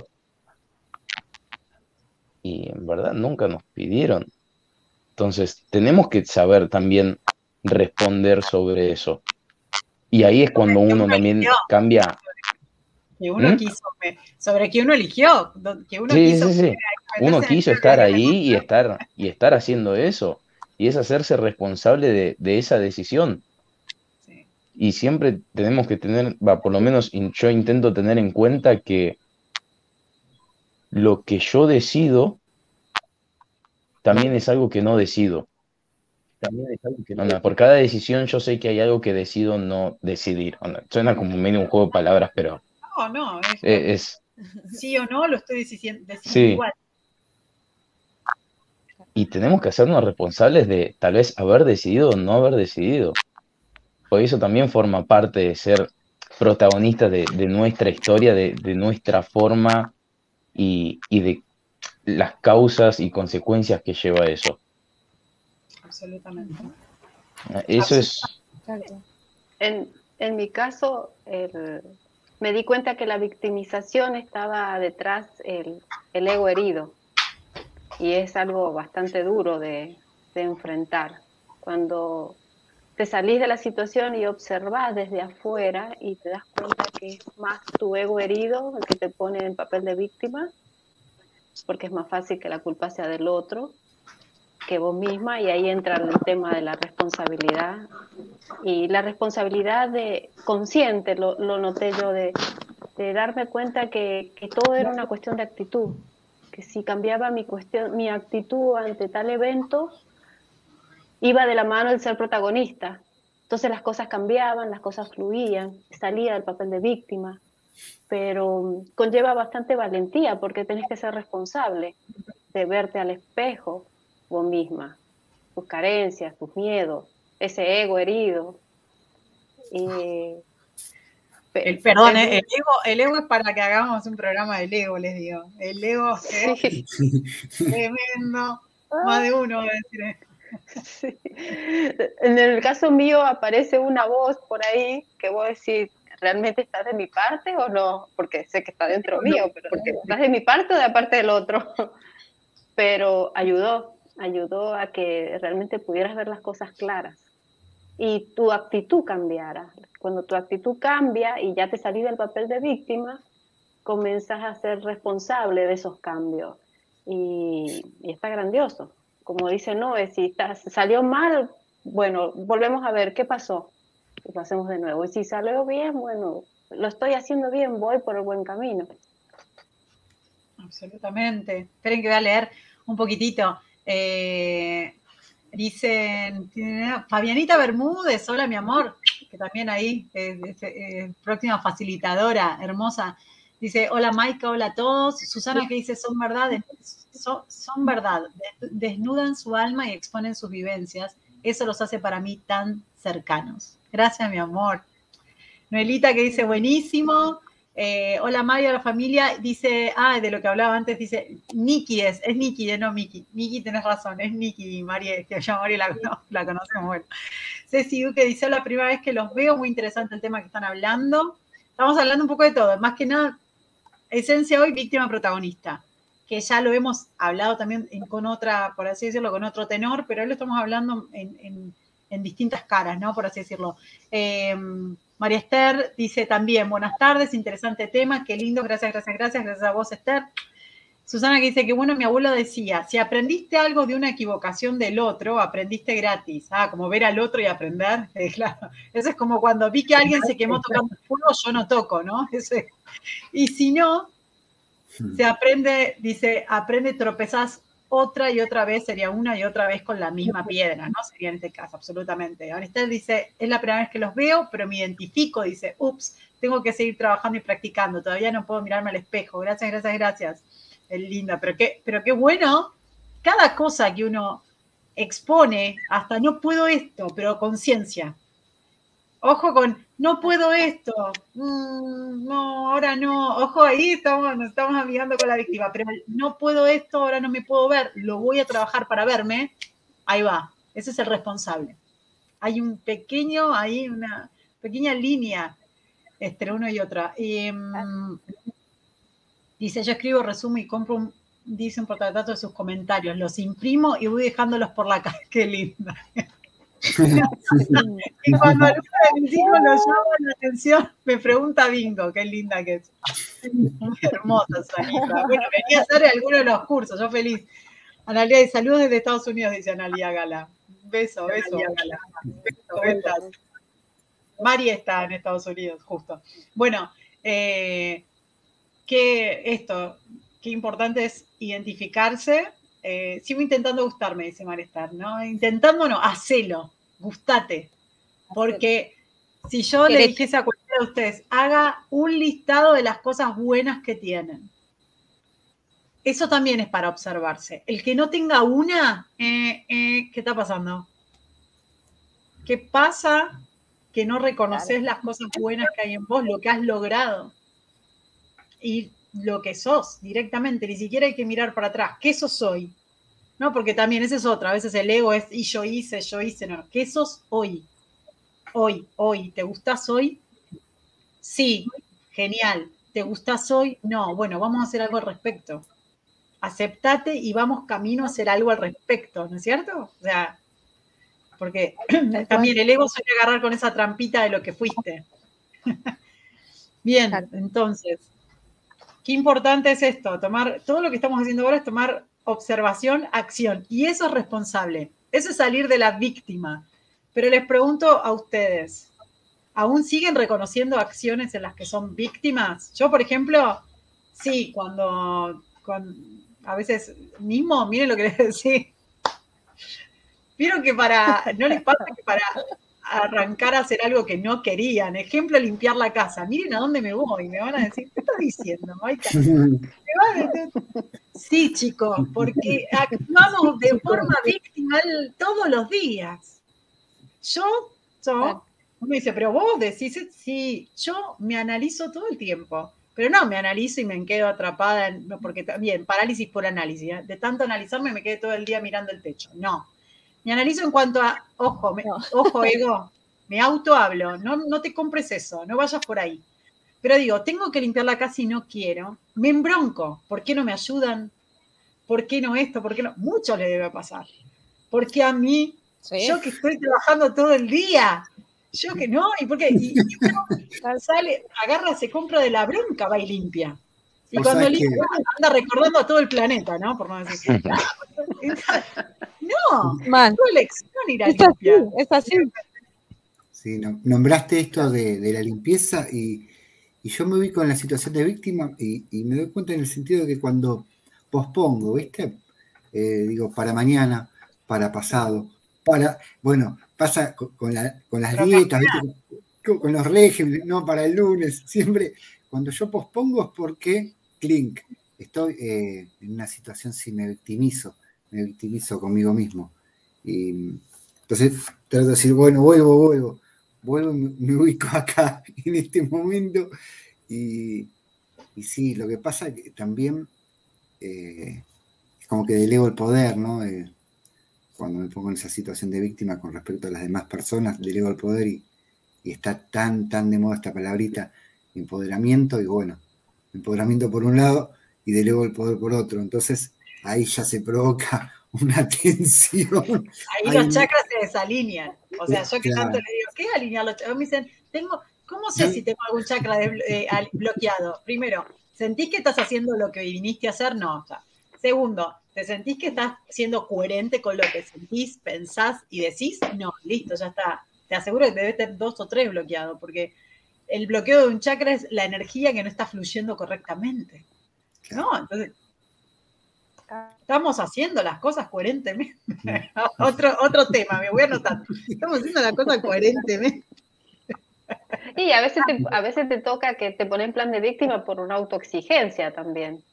y en verdad nunca nos pidieron. Entonces, tenemos que saber también responder sobre eso. Y ahí es cuando uno también cambia. Que uno ¿Mm? quiso, sobre que uno eligió, que uno sí, quiso, sí, sí. Uno quiso estar ahí y estar, y estar haciendo eso. Y es hacerse responsable de, de esa decisión. Y siempre tenemos que tener, va, por lo menos yo intento tener en cuenta que lo que yo decido también es algo que no decido. También es algo que no, por cada decisión yo sé que hay algo que decido no decidir. Suena como medio un juego de palabras, pero... No, no, es, es... sí o no lo estoy decidiendo, igual. Y tenemos que hacernos responsables de tal vez haber decidido o no haber decidido. Por eso también forma parte de ser protagonistas de, nuestra historia, de, de nuestra forma y, de las causas y consecuencias que lleva eso. Absolutamente. Eso es... En, en mi caso, me di cuenta que la victimización estaba detrás el, el ego herido y es algo bastante duro de, de enfrentar. Cuando te salís de la situación y observas desde afuera y te das cuenta que es más tu ego herido el que te pone en papel de víctima, porque es más fácil que la culpa sea del otro que vos misma y ahí entra el tema de la responsabilidad. Y la responsabilidad de consciente, lo, noté yo, de, darme cuenta que, que, todo era una cuestión de actitud, que si cambiaba mi, cuestión, mi actitud ante tal evento, iba de la mano el ser protagonista. Entonces las cosas cambiaban, las cosas fluían, salía del papel de víctima, pero conlleva bastante valentía porque tenés que ser responsable de verte al espejo vos misma, tus carencias, tus miedos, ese ego herido. el, perdón, el, ego, el ego es para que hagamos un programa del ego, les digo. El ego es tremendo. Más de uno va a decir En el caso mío aparece una voz por ahí que vos decís, ¿realmente estás de mi parte o no? Porque sé que está dentro mío, pero ¿estás de mi parte o de la parte del otro? Pero ayudó, ayudó a que realmente pudieras ver las cosas claras y tu actitud cambiara. Cuando tu actitud cambia y ya te salí del papel de víctima, comenzas a ser responsable de esos cambios y, y está grandioso como dice Noé, si salió mal, bueno, volvemos a ver qué pasó. y lo hacemos de nuevo. Y si salió bien, bueno, lo estoy haciendo bien, voy por el buen camino. Absolutamente. Esperen que voy a leer un poquitito. Eh, dicen, Fabianita Bermúdez, hola mi amor, que también ahí, próxima facilitadora, hermosa. Dice, hola Maika, hola a todos. Susana que dice, son verdad, son, verdad, desnudan su alma y exponen sus vivencias. Eso los hace para mí tan cercanos. Gracias, mi amor. Noelita que dice, buenísimo. Eh, hola Mario, la familia. Dice, ah, de lo que hablaba antes, dice, Niki es, es Niki, no Miki. Miki, tenés razón, es Niki, María, que yo María la, la conocemos. Bueno. Ceci Duque dice, la primera vez que los veo, muy interesante el tema que están hablando. Estamos hablando un poco de todo, más que nada, esencia hoy, víctima protagonista, que ya lo hemos hablado también con otra, por así decirlo, con otro tenor, pero hoy lo estamos hablando en, en distintas caras, ¿no? Por así decirlo. Eh, María Esther dice también, buenas tardes, interesante tema, qué lindo, gracias, gracias, gracias, gracias a vos, Esther. Susana que dice que bueno, mi abuelo decía, si aprendiste algo de una equivocación del otro, aprendiste gratis. Ah, como ver al otro y aprender. Eh, claro. Eso es como cuando vi que alguien se quemó tocando fuego, yo no toco, ¿no? Y si no. Se aprende, dice, aprende, tropezás otra y otra vez, sería una y otra vez con la misma piedra, ¿no? Sería en este caso, absolutamente. Aristel dice, es la primera vez que los veo, pero me identifico, dice, ups, tengo que seguir trabajando y practicando, todavía no puedo mirarme al espejo. Gracias, gracias, gracias. Es linda, pero qué, pero qué bueno, cada cosa que uno expone, hasta no puedo esto, pero conciencia. Ojo con, no puedo esto, mm, no, ahora no, ojo ahí, estamos, nos estamos amigando con la víctima, pero no puedo esto, ahora no me puedo ver, lo voy a trabajar para verme, ahí va, ese es el responsable. Hay un pequeño, ahí una pequeña línea entre uno y otra. Mm, dice, yo escribo, resumo y compro un, dice un portarretrato de sus comentarios, los imprimo y voy dejándolos por la calle, qué linda. Y cuando alguno de mis hijos nos llama la atención, me pregunta Bingo, qué linda que es. Muy hermosa Sanita. Bueno, venía a hacer alguno de los cursos, yo feliz. Analia, y saludos desde Estados Unidos, dice Analia Gala. Beso, beso. Gala. Beso, Mari está en Estados Unidos, justo. Bueno, eh, que esto, qué importante es identificarse eh, sigo intentando gustarme, dice Marestar, ¿no? Intentando no, hacelo, gustate. Porque si yo le dijese a cualquiera de ustedes, haga un listado de las cosas buenas que tienen. Eso también es para observarse. El que no tenga una, eh, eh, ¿qué está pasando? ¿Qué pasa que no reconoces las cosas buenas que hay en vos, lo que has logrado? Y lo que sos directamente, ni siquiera hay que mirar para atrás. ¿Qué sos hoy? No, porque también esa es otra. A veces el ego es y yo hice, yo hice, no. ¿Qué sos hoy? Hoy, hoy. ¿Te gustás hoy? Sí, genial. ¿Te gustás hoy? No, bueno, vamos a hacer algo al respecto. Aceptate y vamos camino a hacer algo al respecto, ¿no es cierto? O sea, porque también el ego suele agarrar con esa trampita de lo que fuiste. Bien, entonces, qué importante es esto, tomar, todo lo que estamos haciendo ahora es tomar observación, acción, y eso es responsable, eso es salir de la víctima. Pero les pregunto a ustedes, ¿aún siguen reconociendo acciones en las que son víctimas? Yo, por ejemplo, sí, cuando, a veces mismo, miren lo que les decía, vieron que para, no les pasa que para arrancar a hacer algo que no querían. Ejemplo, limpiar la casa. Miren a dónde me voy. Me van a decir, ¿qué estás diciendo, Maika? Sí, chicos, porque actuamos de forma víctima todos los días. Yo, yo, me dice, pero vos decís, sí, yo me analizo todo el tiempo. Pero no, me analizo y me quedo atrapada, en, porque también, parálisis por análisis. ¿eh? De tanto analizarme me quedé todo el día mirando el techo. No, me analizo en cuanto a, ojo, ojo, ego, me auto hablo, no, no te compres eso, no vayas por ahí. Pero digo, tengo que limpiar la casa y no quiero, me embronco, ¿por qué no me ayudan? ¿Por qué no esto? ¿Por qué no? Mucho le debe pasar. Porque a mí, yo que estoy trabajando todo el día, yo que no, ¿y por qué? Y, sale, agarra, se compra de la bronca, va y limpia. Y cuando limpia, anda recordando a todo el planeta, ¿no? Por no decir. No, Man. es lección ir a es Así, es así. Sí, nombraste esto de, la limpieza y, yo me ubico en la situación de víctima y, me doy cuenta en el sentido de que cuando pospongo, ¿viste? Eh, digo, para mañana, para pasado, para, bueno, pasa con, las dietas, Con, los regímenes, no, para el lunes, siempre, cuando yo pospongo es porque, clink, estoy eh, en una situación si me victimizo, me victimizo conmigo mismo. Y entonces trato de decir, bueno, vuelvo, vuelvo vuelvo, me ubico acá en este momento y, y sí, lo que pasa es que también eh, es como que delego el poder, ¿no? Cuando me pongo en esa situación de víctima con respecto a las demás personas, delego el poder y, y está tan, tan de moda esta palabrita, empoderamiento, y bueno, empoderamiento por un lado y delego el poder por otro. Entonces ahí ya se provoca una tensión. Ahí, los chakras se desalinean. O sea, yo que tanto le digo, ¿qué alinear los chakras? Me dicen, tengo, ¿cómo sé si tengo algún chakra eh, bloqueado? Primero, ¿sentís que estás haciendo lo que viniste a hacer? No. segundo, ¿te sentís que estás siendo coherente con lo que sentís, pensás y decís? No, listo, ya está. Te aseguro que debe tener dos o tres bloqueados, porque el bloqueo de un chakra es la energía que no está fluyendo correctamente. ¿No? Entonces, Estamos haciendo las cosas coherentemente. otro, otro tema, me voy a anotar. Estamos haciendo las cosas coherentemente. Y a veces, te, a veces te toca que te ponen plan de víctima por una autoexigencia también.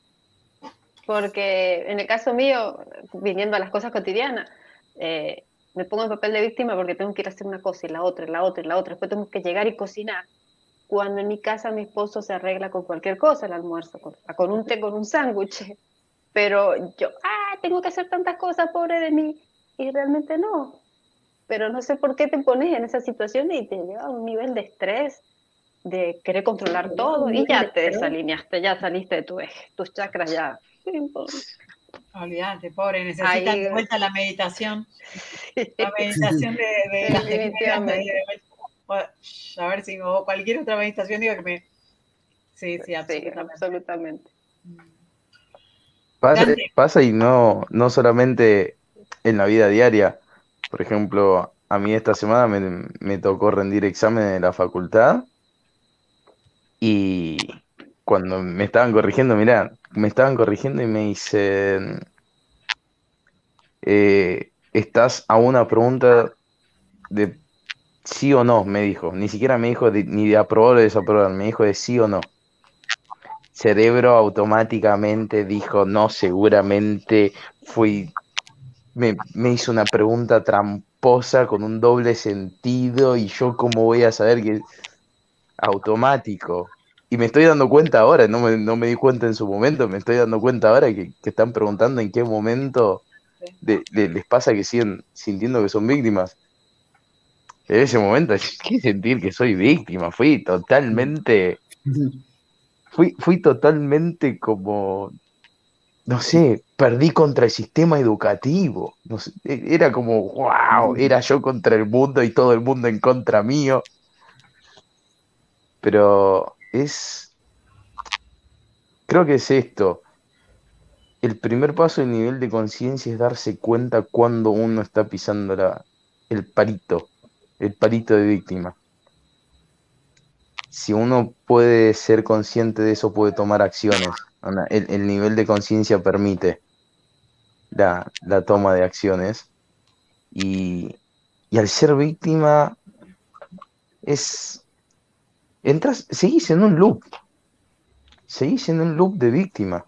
Porque en el caso mío, viniendo a las cosas cotidianas, eh, me pongo en papel de víctima porque tengo que ir a hacer una cosa y la otra, y la otra, y la otra. Después tengo que llegar y cocinar. Cuando en mi casa mi esposo se arregla con cualquier cosa el almuerzo, con, con un té, con un sándwich pero yo, ah, tengo que hacer tantas cosas, pobre de mí, y realmente no. Pero no sé por qué te pones en esa situación y te lleva a un nivel de estrés, de querer controlar todo, y ya te desalineaste, ya saliste de tu eje, tus chakras ya. Olvídate, pobre, necesitas de vuelta la meditación. La meditación de, de, a ver si o cualquier otra meditación digo que me. Sí, sí, absolutamente. Mm. Pasa, y no, no solamente en la vida diaria. Por ejemplo, a mí esta semana me, tocó rendir examen de la facultad y cuando me estaban corrigiendo, mirá, me estaban corrigiendo y me dicen, eh, estás a una pregunta de sí o no, me dijo. Ni siquiera me dijo ni de aprobar o desaprobar, me dijo de sí o no cerebro automáticamente dijo, no, seguramente fui, me, hizo una pregunta tramposa con un doble sentido y yo cómo voy a saber que automático. Y me estoy dando cuenta ahora, no me, no me di cuenta en su momento, me estoy dando cuenta ahora que, están preguntando en qué momento les pasa que siguen sintiendo que son víctimas. En ese momento, ¿qué sentir que soy víctima? Fui totalmente fui, totalmente como, no sé, perdí contra el sistema educativo. E, era como, wow, era yo contra el mundo y todo el mundo en contra mío. Pero es, creo que es esto. El primer paso del nivel de conciencia es darse cuenta cuando uno está pisando la, el palito, el palito de víctima si uno puede ser consciente de eso, puede tomar acciones. El, nivel de conciencia permite la, toma de acciones. Y, al ser víctima, es. Entras, seguís en un loop. Seguís en un loop de víctima.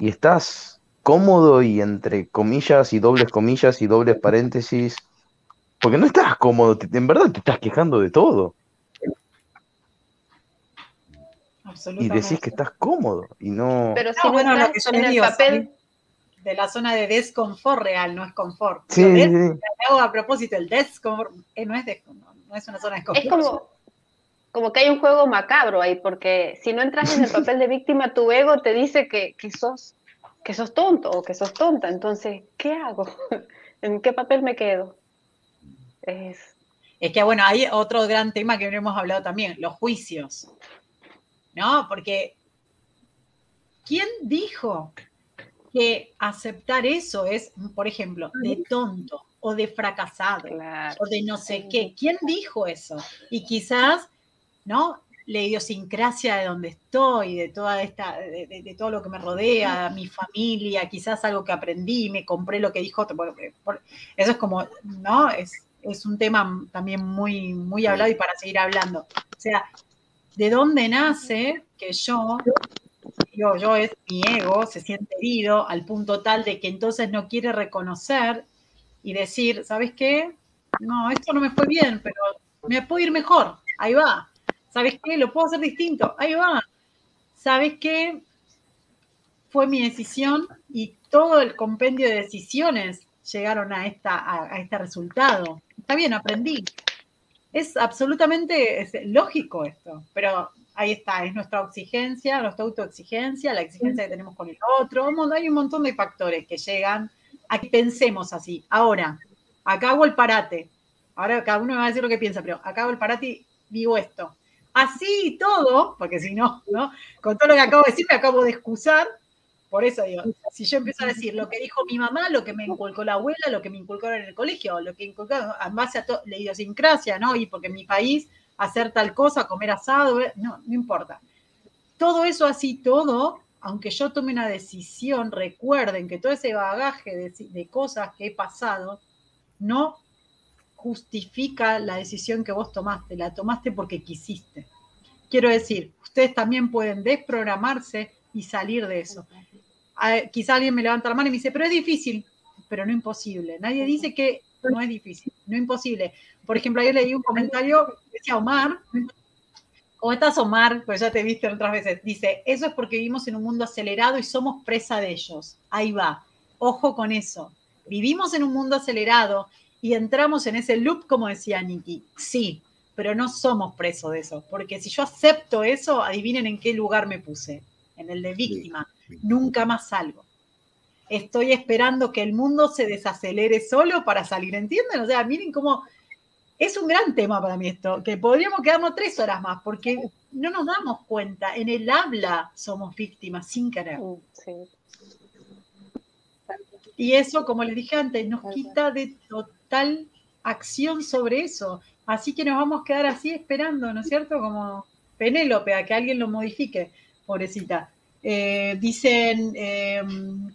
Y estás cómodo y entre comillas y dobles comillas y dobles paréntesis. Porque no estás cómodo, en verdad te estás quejando de todo. Y decís que estás cómodo y no. Pero si no, bueno, lo que yo en el papel de la zona de desconfort real, no es confort. Sí, hago a propósito, el desconfort eh, no, es no es una zona de confort. Es como, como que hay un juego macabro ahí, porque si no entras en el papel de víctima, tu ego te dice que, que, sos, que sos tonto o que sos tonta. Entonces, ¿qué hago? ¿En qué papel me quedo? Es... es que, bueno, hay otro gran tema que hemos hablado también, los juicios. ¿No? Porque, ¿quién dijo que aceptar eso es, por ejemplo, de tonto? o de fracasado o de no sé qué. ¿Quién dijo eso? Y quizás, ¿no? La idiosincrasia de donde estoy, de toda esta, de, todo lo que me rodea, mi familia, quizás algo que aprendí, me compré lo que dijo otro. Eso es como, ¿no? Es, es un tema también muy, muy hablado y para seguir hablando. O sea, ¿de dónde nace que yo yo, yo es mi ego, se siente herido al punto tal de que entonces no quiere reconocer y decir, ¿sabes qué? No, esto no me fue bien, pero me puedo ir mejor, ahí va. ¿Sabes qué? Lo puedo hacer distinto, ahí va. ¿Sabes qué? Fue mi decisión y todo el compendio de decisiones llegaron a, esta, a, este resultado. Está bien, aprendí. Es absolutamente lógico esto, pero ahí está, es nuestra exigencia, nuestra autoexigencia, la exigencia que tenemos con el otro. Hay un montón de factores que llegan a que pensemos así. Ahora, acá hago el parate. Ahora cada uno me va a decir lo que piensa, pero acá hago el parate y digo esto. Así y todo, porque si no, ¿no? Con todo lo que acabo de decir, me acabo de excusar. Por eso digo, si yo empiezo a decir lo que dijo mi mamá, lo que me inculcó la abuela, lo que me inculcaron en el colegio, lo que inculcó en base a la idiosincrasia, ¿no? Y porque en mi país hacer tal cosa, comer asado, eh, no, no importa. Todo eso así, todo, aunque yo tome una decisión, recuerden que todo ese bagaje de, cosas que he pasado no justifica la decisión que vos tomaste, la tomaste porque quisiste. Quiero decir, ustedes también pueden desprogramarse y salir de eso. Quizá alguien me levanta la mano y me dice, pero es difícil, pero no imposible. Nadie dice que no es difícil, no imposible. Por ejemplo, ayer leí un comentario, decía Omar, ¿cómo estás Omar? Pues ya te viste otras veces. Dice, eso es porque vivimos en un mundo acelerado y somos presa de ellos. Ahí va, ojo con eso. Vivimos en un mundo acelerado y entramos en ese loop, como decía Nikki. Sí, pero no somos presos de eso, porque si yo acepto eso, adivinen en qué lugar me puse, en el de víctima. Nunca más salgo estoy esperando que el mundo se desacelere solo para salir, ¿entienden? O sea, miren cómo es un gran tema para mí esto, que podríamos quedarnos tres horas más, porque no nos damos cuenta, en el habla somos víctimas sin querer. Mm, y eso, como les dije antes, nos quita de total acción sobre eso. Así que nos vamos a quedar así esperando, ¿no es cierto? Como Penélope, a que alguien lo modifique, pobrecita. Eh, dicen, eh,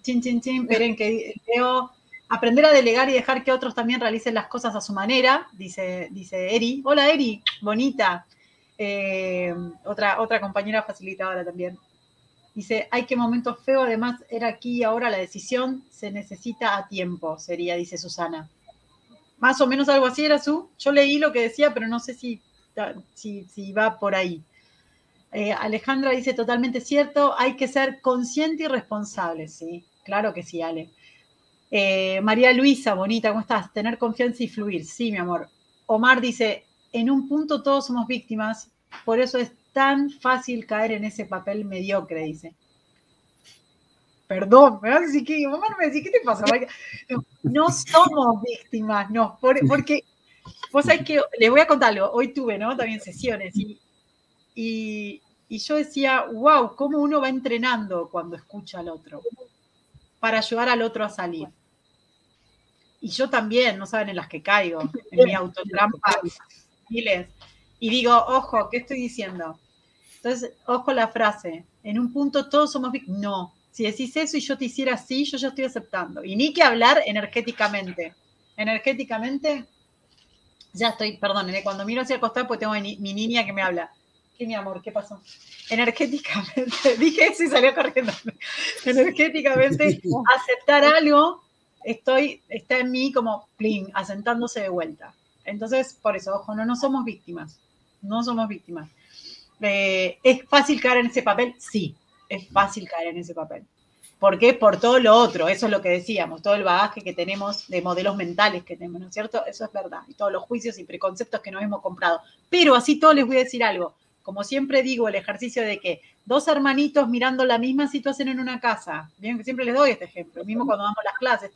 chin, chin, chin, esperen que leo, aprender a delegar y dejar que otros también realicen las cosas a su manera, dice, dice Eri. Hola Eri, bonita. Eh, otra, otra compañera facilitadora también. Dice, hay que momentos feos, además era aquí y ahora la decisión se necesita a tiempo, sería, dice Susana. Más o menos algo así era su. Yo leí lo que decía, pero no sé si, si, si va por ahí. Eh, Alejandra dice totalmente cierto, hay que ser consciente y responsable, sí, claro que sí, Ale. Eh, María Luisa, bonita, ¿cómo estás? Tener confianza y fluir, sí, mi amor. Omar dice, en un punto todos somos víctimas, por eso es tan fácil caer en ese papel mediocre, dice. Perdón, me que, mamá no me decís, ¿qué te pasa? No, somos víctimas, no, porque vos sabés que, les voy a contar algo, hoy tuve, ¿no? También sesiones y, y yo decía, wow, cómo uno va entrenando cuando escucha al otro para ayudar al otro a salir. Y yo también, no saben en las que caigo, en mi autotrampa, miles. Y digo, ojo, ¿qué estoy diciendo? Entonces, ojo la frase, en un punto todos somos No, si decís eso y yo te hiciera así, yo ya estoy aceptando. Y ni que hablar energéticamente. Energéticamente, ya estoy, perdón, cuando miro hacia el costado, pues tengo mi niña que me habla ¿Qué, mi amor? ¿Qué pasó? Energéticamente, dije eso y salió corriendo. Energéticamente, aceptar algo, estoy, está en mí como, plin, asentándose de vuelta. Entonces, por eso, ojo, no, no somos víctimas. No somos víctimas. Eh, ¿Es fácil caer en ese papel? Sí, es fácil caer en ese papel. ¿Por qué? Por todo lo otro, eso es lo que decíamos, todo el bagaje que tenemos de modelos mentales que tenemos, ¿no es cierto? Eso es verdad, y todos los juicios y preconceptos que nos hemos comprado. Pero así todo les voy a decir algo, como siempre digo, el ejercicio de que dos hermanitos mirando la misma situación en una casa, bien, siempre les doy este ejemplo, mismo cuando damos las clases,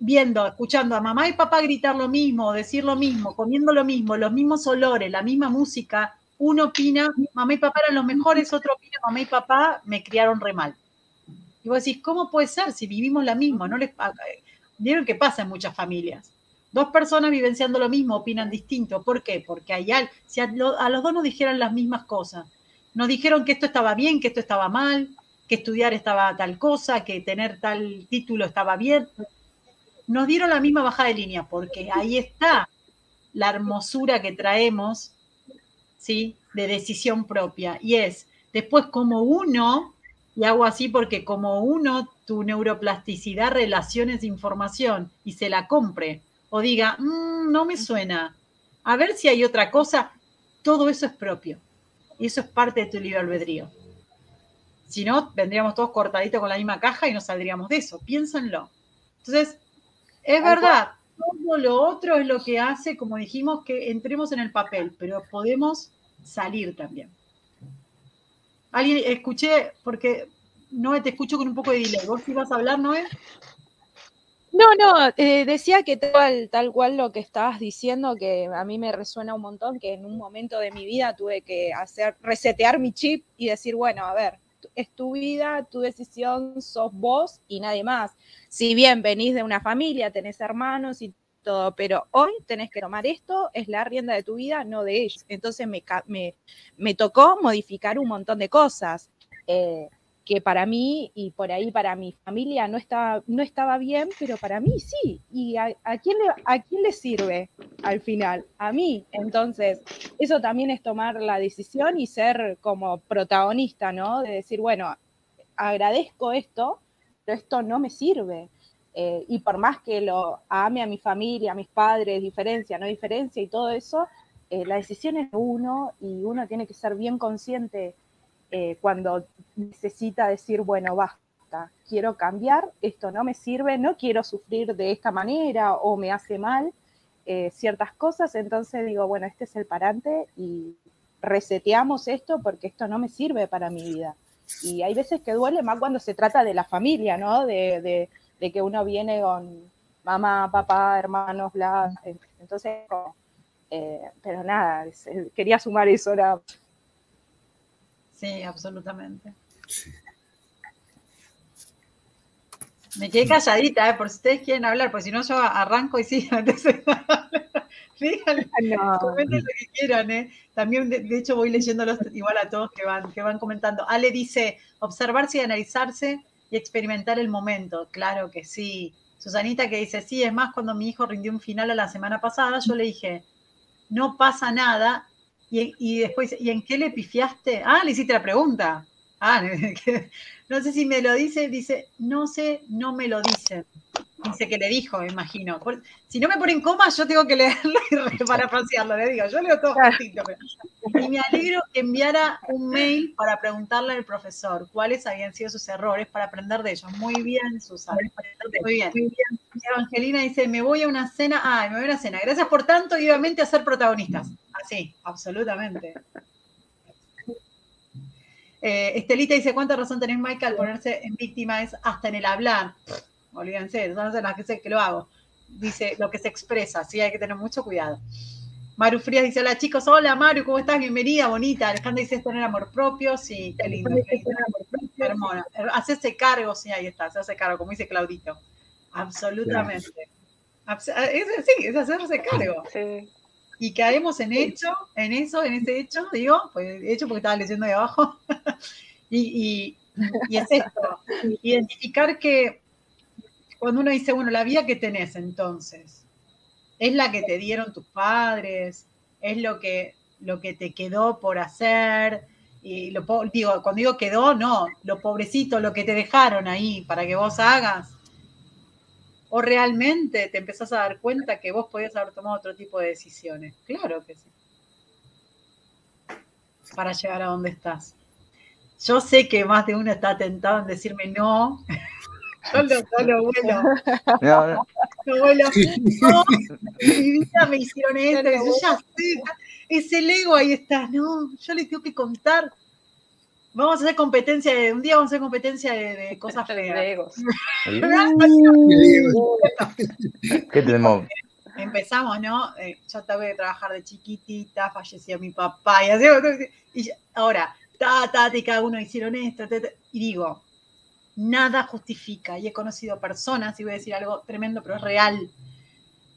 viendo, escuchando a mamá y papá gritar lo mismo, decir lo mismo, comiendo lo mismo, los mismos olores, la misma música, uno opina, mamá y papá eran los mejores, otro opina, mamá y papá me criaron re mal. Y vos decís, ¿cómo puede ser si vivimos la misma? No les, vieron que pasa en muchas familias. Dos personas vivenciando lo mismo opinan distinto. ¿Por qué? Porque hay al, si a, a los dos nos dijeran las mismas cosas, nos dijeron que esto estaba bien, que esto estaba mal, que estudiar estaba tal cosa, que tener tal título estaba bien, nos dieron la misma baja de línea, porque ahí está la hermosura que traemos, ¿sí? De decisión propia. Y es, después como uno, y hago así porque como uno, tu neuroplasticidad relaciones información y se la compre, o diga, mm, no me suena, a ver si hay otra cosa, todo eso es propio. Y eso es parte de tu libre albedrío. Si no, vendríamos todos cortaditos con la misma caja y no saldríamos de eso. Piénsenlo. Entonces, es verdad, todo lo otro es lo que hace, como dijimos, que entremos en el papel, pero podemos salir también. Alguien, escuché, porque Noé, te escucho con un poco de delay. ¿Vos ibas a hablar, Noé? No, no, eh, decía que tal, tal cual lo que estabas diciendo, que a mí me resuena un montón, que en un momento de mi vida tuve que hacer, resetear mi chip y decir, bueno, a ver, es tu vida, tu decisión, sos vos y nadie más. Si bien venís de una familia, tenés hermanos y todo, pero hoy tenés que tomar esto, es la rienda de tu vida, no de ellos. Entonces me, me, tocó modificar un montón de cosas. Eh, que para mí y por ahí para mi familia no estaba, no estaba bien, pero para mí sí. ¿Y a, quién le, a quién le sirve al final? A mí. Entonces, eso también es tomar la decisión y ser como protagonista, ¿no? De decir, bueno, agradezco esto, pero esto no me sirve. Eh, y por más que lo ame a mi familia, a mis padres, diferencia, no diferencia y todo eso, eh, la decisión es uno y uno tiene que ser bien consciente eh, cuando necesita decir, bueno, basta, quiero cambiar, esto no me sirve, no quiero sufrir de esta manera o me hace mal eh, ciertas cosas, entonces digo, bueno, este es el parante y reseteamos esto porque esto no me sirve para mi vida. Y hay veces que duele más cuando se trata de la familia, ¿no? De, que uno viene con mamá, papá, hermanos, bla. Entonces, eh, pero nada, quería sumar eso ahora. Sí, absolutamente. Me quedé calladita, ¿eh? por si ustedes quieren hablar, porque si no yo arranco y sí, entonces díganle, comenten lo que quieran, ¿eh? También, de, hecho, voy leyéndolos igual a todos que van, que van comentando. Ale dice, observarse y analizarse y experimentar el momento. Claro que sí. Susanita que dice, sí, es más, cuando mi hijo rindió un final a la semana pasada, yo le dije, no pasa nada, y, después, ¿y en qué le pifiaste? Ah, le hiciste la pregunta. Ah, no sé si me lo dice, dice, no sé, no me lo dice. Dice que le dijo, me imagino. si no me pone en coma, yo tengo que leerlo y parafrasearlo, le digo, yo leo todo justito. Y me alegro que enviara un mail para preguntarle al profesor cuáles habían sido sus errores para aprender de ellos. Muy bien, Susana. Muy bien. Evangelina dice, me voy a una cena. Ah, me voy a una cena. Gracias por tanto y obviamente a ser protagonistas. Así, absolutamente. Eh, Estelita dice, ¿cuánta razón tenés, Michael, al ponerse en víctima es hasta en el hablar? olvídense, son las que sé que lo hago. Dice, lo que se expresa, sí, hay que tener mucho cuidado. Maru Frías dice, hola chicos, hola Maru, ¿cómo estás? Bienvenida, bonita. Alejandra dice, tener amor propio, sí, qué lindo. Hermosa. Hacerse cargo, sí, ahí está, se hace cargo, como dice Claudito. Absolutamente. sí, es hacerse cargo. Y caemos en hecho, en eso, en ese hecho, digo, pues hecho porque estaba leyendo ahí abajo. y, y es esto, identificar que cuando uno dice, bueno, la vida que tenés entonces, es la que te dieron tus padres, es lo que, lo que te quedó por hacer, y lo, digo, cuando digo quedó, no, lo pobrecito, lo que te dejaron ahí para que vos hagas, o realmente te empezás a dar cuenta que vos podías haber tomado otro tipo de decisiones. Claro que sí. Para llegar a donde estás. Yo sé que más de uno está tentado en decirme no, Solo, solo vuelo. No, no. No vuelo. No, mi vida me hicieron esto. Yo ya sé. Es el ego, ahí está. No, yo les tengo que contar. Vamos a hacer competencia de, un día vamos a hacer competencia de, de cosas feas. De egos. ¿Qué tenemos? Empezamos, ¿no? Eh, yo tuve que trabajar de chiquitita, falleció mi papá y así. Y ahora, ta, ta, y cada uno hicieron esto. y digo, nada justifica. Y he conocido personas, y voy a decir algo tremendo, pero es real,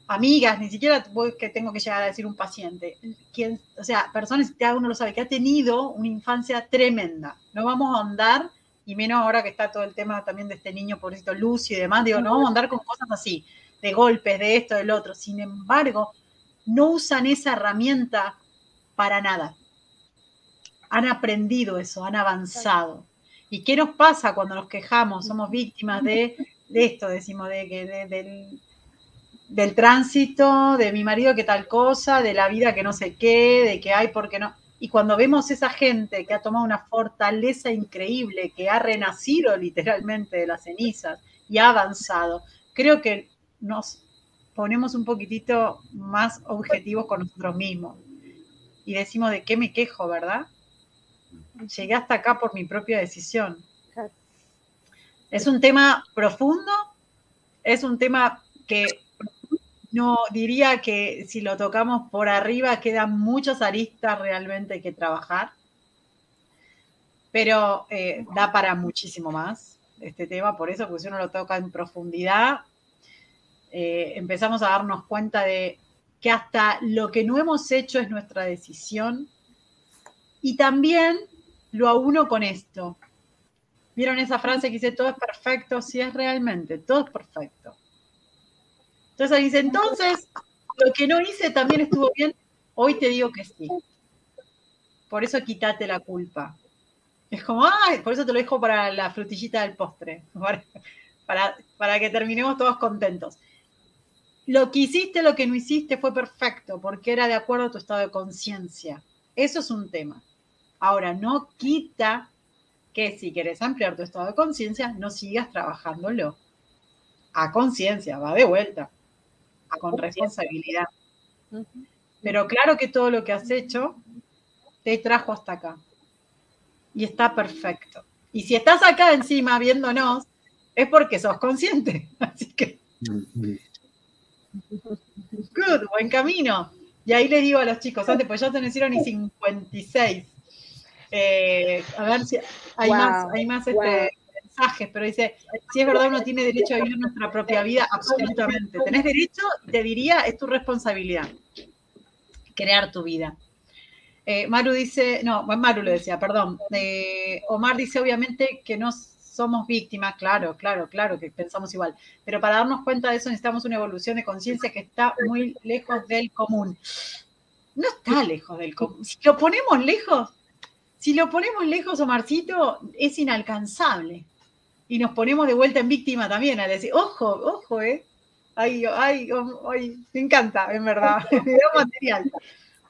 amigas, ni siquiera que tengo que llegar a decir un paciente, quien, o sea, personas, ya uno lo sabe, que ha tenido una infancia tremenda. No vamos a andar, y menos ahora que está todo el tema también de este niño, pobrecito Lucio y demás, digo, no vamos a andar con cosas así, de golpes, de esto, del otro. Sin embargo, no usan esa herramienta para nada. Han aprendido eso, han avanzado. ¿Y qué nos pasa cuando nos quejamos? Somos víctimas de, esto, decimos, de, de, del, del tránsito, de mi marido que tal cosa, de la vida que no sé qué, de que hay, porque no. Y cuando vemos esa gente que ha tomado una fortaleza increíble, que ha renacido literalmente de las cenizas y ha avanzado, creo que nos ponemos un poquitito más objetivos con nosotros mismos. Y decimos, ¿de qué me quejo, verdad? Llegué hasta acá por mi propia decisión. Es un tema profundo, es un tema que no, diría que si lo tocamos por arriba quedan muchas aristas realmente que trabajar, pero eh, da para muchísimo más este tema, por eso, porque si uno lo toca en profundidad, eh, empezamos a darnos cuenta de que hasta lo que no hemos hecho es nuestra decisión y también lo auno con esto. ¿Vieron esa frase que dice todo es perfecto? Si es realmente, todo es perfecto. Entonces dice, entonces, lo que no hice también estuvo bien, hoy te digo que sí. Por eso quítate la culpa. Es como, ay, por eso te lo dejo para la frutillita del postre, para, para que terminemos todos contentos. Lo que hiciste, lo que no hiciste fue perfecto, porque era de acuerdo a tu estado de conciencia. Eso es un tema. Ahora, no quita que si quieres ampliar tu estado de conciencia, no sigas trabajándolo. A conciencia, va de vuelta con responsabilidad. Pero claro que todo lo que has hecho te trajo hasta acá. Y está perfecto. Y si estás acá encima viéndonos, es porque sos consciente. Así que. Good, buen camino. Y ahí les digo a los chicos, antes, pues ya te hicieron y 56. Eh, a ver si hay más, hay más este, pero dice, si es verdad uno tiene derecho a vivir nuestra propia vida, absolutamente. Tenés derecho, te diría, es tu responsabilidad, crear tu vida. Eh, Maru dice, no, Maru lo decía, perdón. Eh, Omar dice obviamente que no somos víctimas, claro, claro, claro, que pensamos igual. Pero para darnos cuenta de eso necesitamos una evolución de conciencia que está muy lejos del común. No está lejos del común. Si lo ponemos lejos, si lo ponemos lejos, Omarcito, es inalcanzable y nos ponemos de vuelta en víctima también, a decir, ojo, ojo, ¿eh? Ay, ay, ay, me encanta, en verdad, me da material.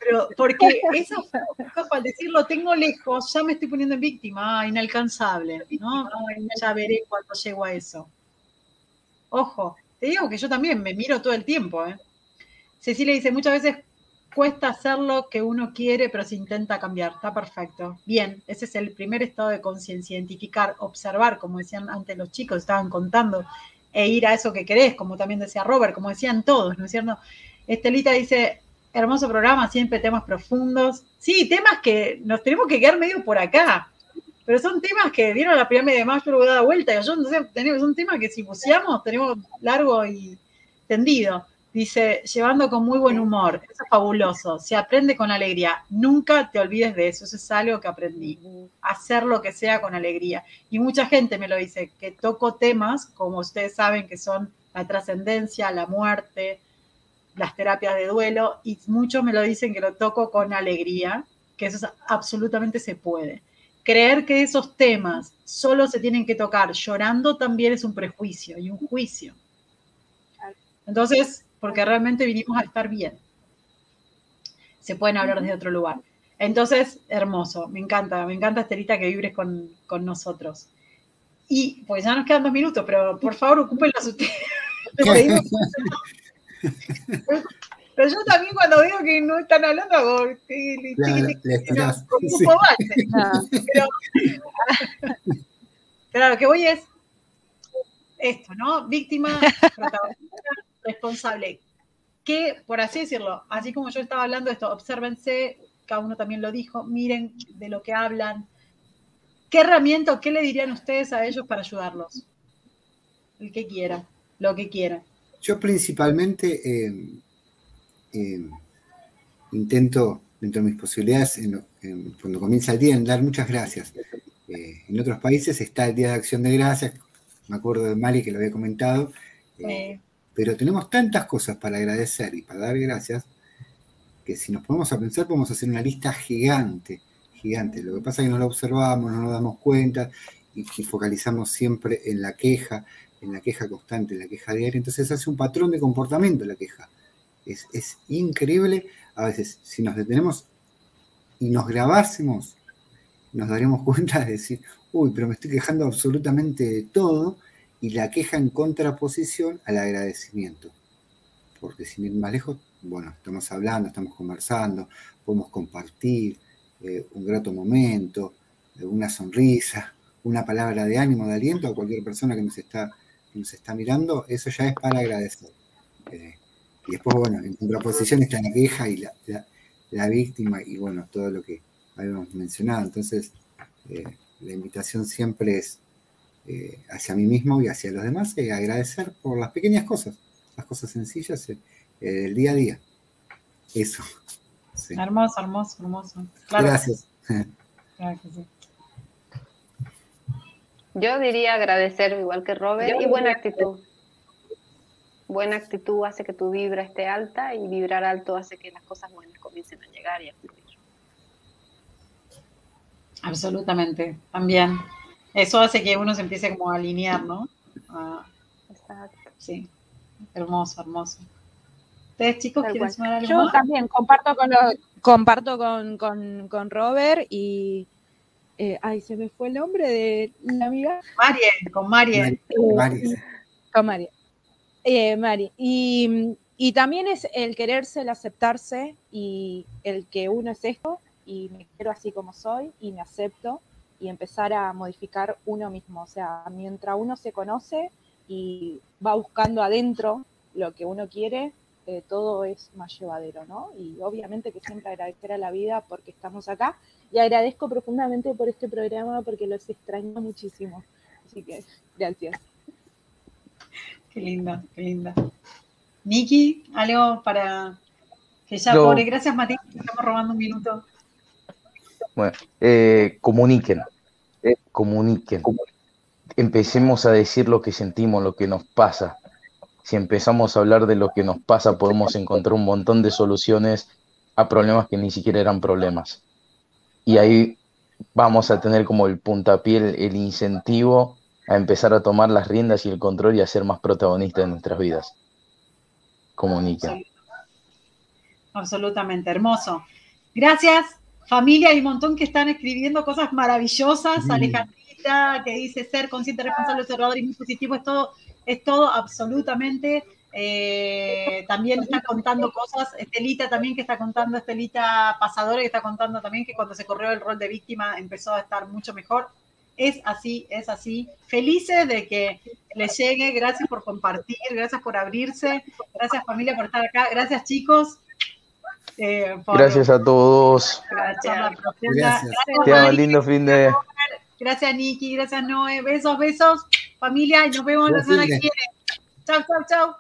Pero porque eso, al decirlo tengo lejos, ya me estoy poniendo en víctima, inalcanzable, ¿no? ya veré cuando llego a eso. Ojo, te digo que yo también me miro todo el tiempo, ¿eh? Cecilia dice, muchas veces cuesta hacer lo que uno quiere, pero se intenta cambiar. Está perfecto. Bien, ese es el primer estado de conciencia, identificar, observar, como decían antes los chicos, estaban contando, e ir a eso que querés, como también decía Robert, como decían todos, ¿no es cierto? Estelita dice, hermoso programa, siempre temas profundos. Sí, temas que nos tenemos que quedar medio por acá, pero son temas que dieron la pirámide de Maslow da vuelta. Yo no sé, tenemos, son temas que si buceamos tenemos largo y tendido. Dice, llevando con muy buen humor, eso es fabuloso, se aprende con alegría, nunca te olvides de eso, eso es algo que aprendí, hacer lo que sea con alegría. Y mucha gente me lo dice, que toco temas, como ustedes saben, que son la trascendencia, la muerte, las terapias de duelo, y muchos me lo dicen que lo toco con alegría, que eso absolutamente se puede. Creer que esos temas solo se tienen que tocar llorando también es un prejuicio y un juicio. Entonces, porque realmente vinimos a estar bien. Se pueden hablar desde otro lugar. Entonces, hermoso, me encanta, me encanta Estelita que vibres con, nosotros. Y pues ya nos quedan dos minutos, pero por favor ocúpenlos ustedes. pero yo también cuando veo que no están hablando hago Claro, que voy es esto, ¿no? Víctima, protagonista, responsable. Que, por así decirlo, así como yo estaba hablando de esto, obsérvense, cada uno también lo dijo, miren de lo que hablan, ¿Qué herramienta o qué le dirían ustedes a ellos para ayudarlos? El que quiera, lo que quiera. Yo principalmente eh, eh, intento, dentro de mis posibilidades, cuando comienza el día, en dar muchas gracias. Eh, en otros países está el Día de Acción de Gracias, me acuerdo de Mali que lo había comentado, pero tenemos tantas cosas para agradecer y para dar gracias que si nos ponemos a pensar podemos hacer una lista gigante gigante. Lo que pasa es que no lo observamos, no nos damos cuenta y, focalizamos siempre en la queja, en la queja constante, en la queja diaria. Entonces hace un patrón de comportamiento la queja. Es, es increíble. A veces, si nos detenemos y nos grabásemos, nos daremos cuenta de decir, uy, pero me estoy quejando absolutamente de todo, y la queja en contraposición al agradecimiento. Porque sin ir más lejos, bueno, estamos hablando, estamos conversando, podemos compartir, eh, un grato momento, eh, una sonrisa, una palabra de ánimo, de aliento a cualquier persona que nos está, nos está mirando, eso ya es para agradecer. Eh, y después, bueno, en contraposición está la queja y la, víctima y bueno, todo lo que habíamos mencionado. Entonces, la invitación siempre es hacia mí mismo y hacia los demás, agradecer por las pequeñas cosas, las cosas sencillas del día a día. Eso. Hermoso, hermoso, hermoso. Gracias. Yo diría agradecer igual que Robert y buena actitud. Buena actitud hace que tu vibra esté alta y vibrar alto hace que las cosas buenas comiencen a llegar y a fluir. Absolutamente, también. Eso hace que uno se empiece como a alinear, ¿no? Exacto. Sí, hermoso, hermoso chicos, Yo también comparto con, comparto con, Robert y. Eh, ay, se me fue el nombre de la amiga. Marien, con Marien. con Marien. Eh, Mari. Y, y, también es el quererse, el aceptarse y el que uno es esto y me quiero así como soy y me acepto y empezar a modificar uno mismo. O sea, mientras uno se conoce y va buscando adentro lo que uno quiere, eh, todo es más llevadero, ¿no? Y obviamente que siempre agradecer a la vida porque estamos acá y agradezco profundamente por este programa porque los extraño muchísimo. Así que gracias. Qué linda, qué linda. Niki, algo para que ya pobre. Gracias, Matías, estamos robando un minuto. Bueno, eh, comuniquen, comuniquen. Empecemos a decir lo que sentimos, lo que nos pasa si empezamos a hablar de lo que nos pasa, podemos encontrar un montón de soluciones a problemas que ni siquiera eran problemas. Y ahí vamos a tener como el puntapié, el, incentivo a empezar a tomar las riendas y el control y a ser más protagonistas de nuestras vidas. Comunica. Absolutamente, hermoso. Gracias, familia, hay un montón que están escribiendo cosas maravillosas. Alejandrita, que dice ser consciente, responsable, observador y muy positivo, es todo es todo absolutamente. Eh, también está contando cosas, Estelita también que está contando, Estelita Pasadora que está contando también que cuando se corrió el rol de víctima empezó a estar mucho mejor. Es así, es así. Felices de que les llegue, gracias por compartir, gracias por abrirse, gracias familia por estar acá, gracias chicos. Eh, gracias a todos. Gracias. Gracias. lindo fin de... Gracias Niki, gracias Noé, besos, besos familia y nos vemos la semana que viene. Chao, chao, chao.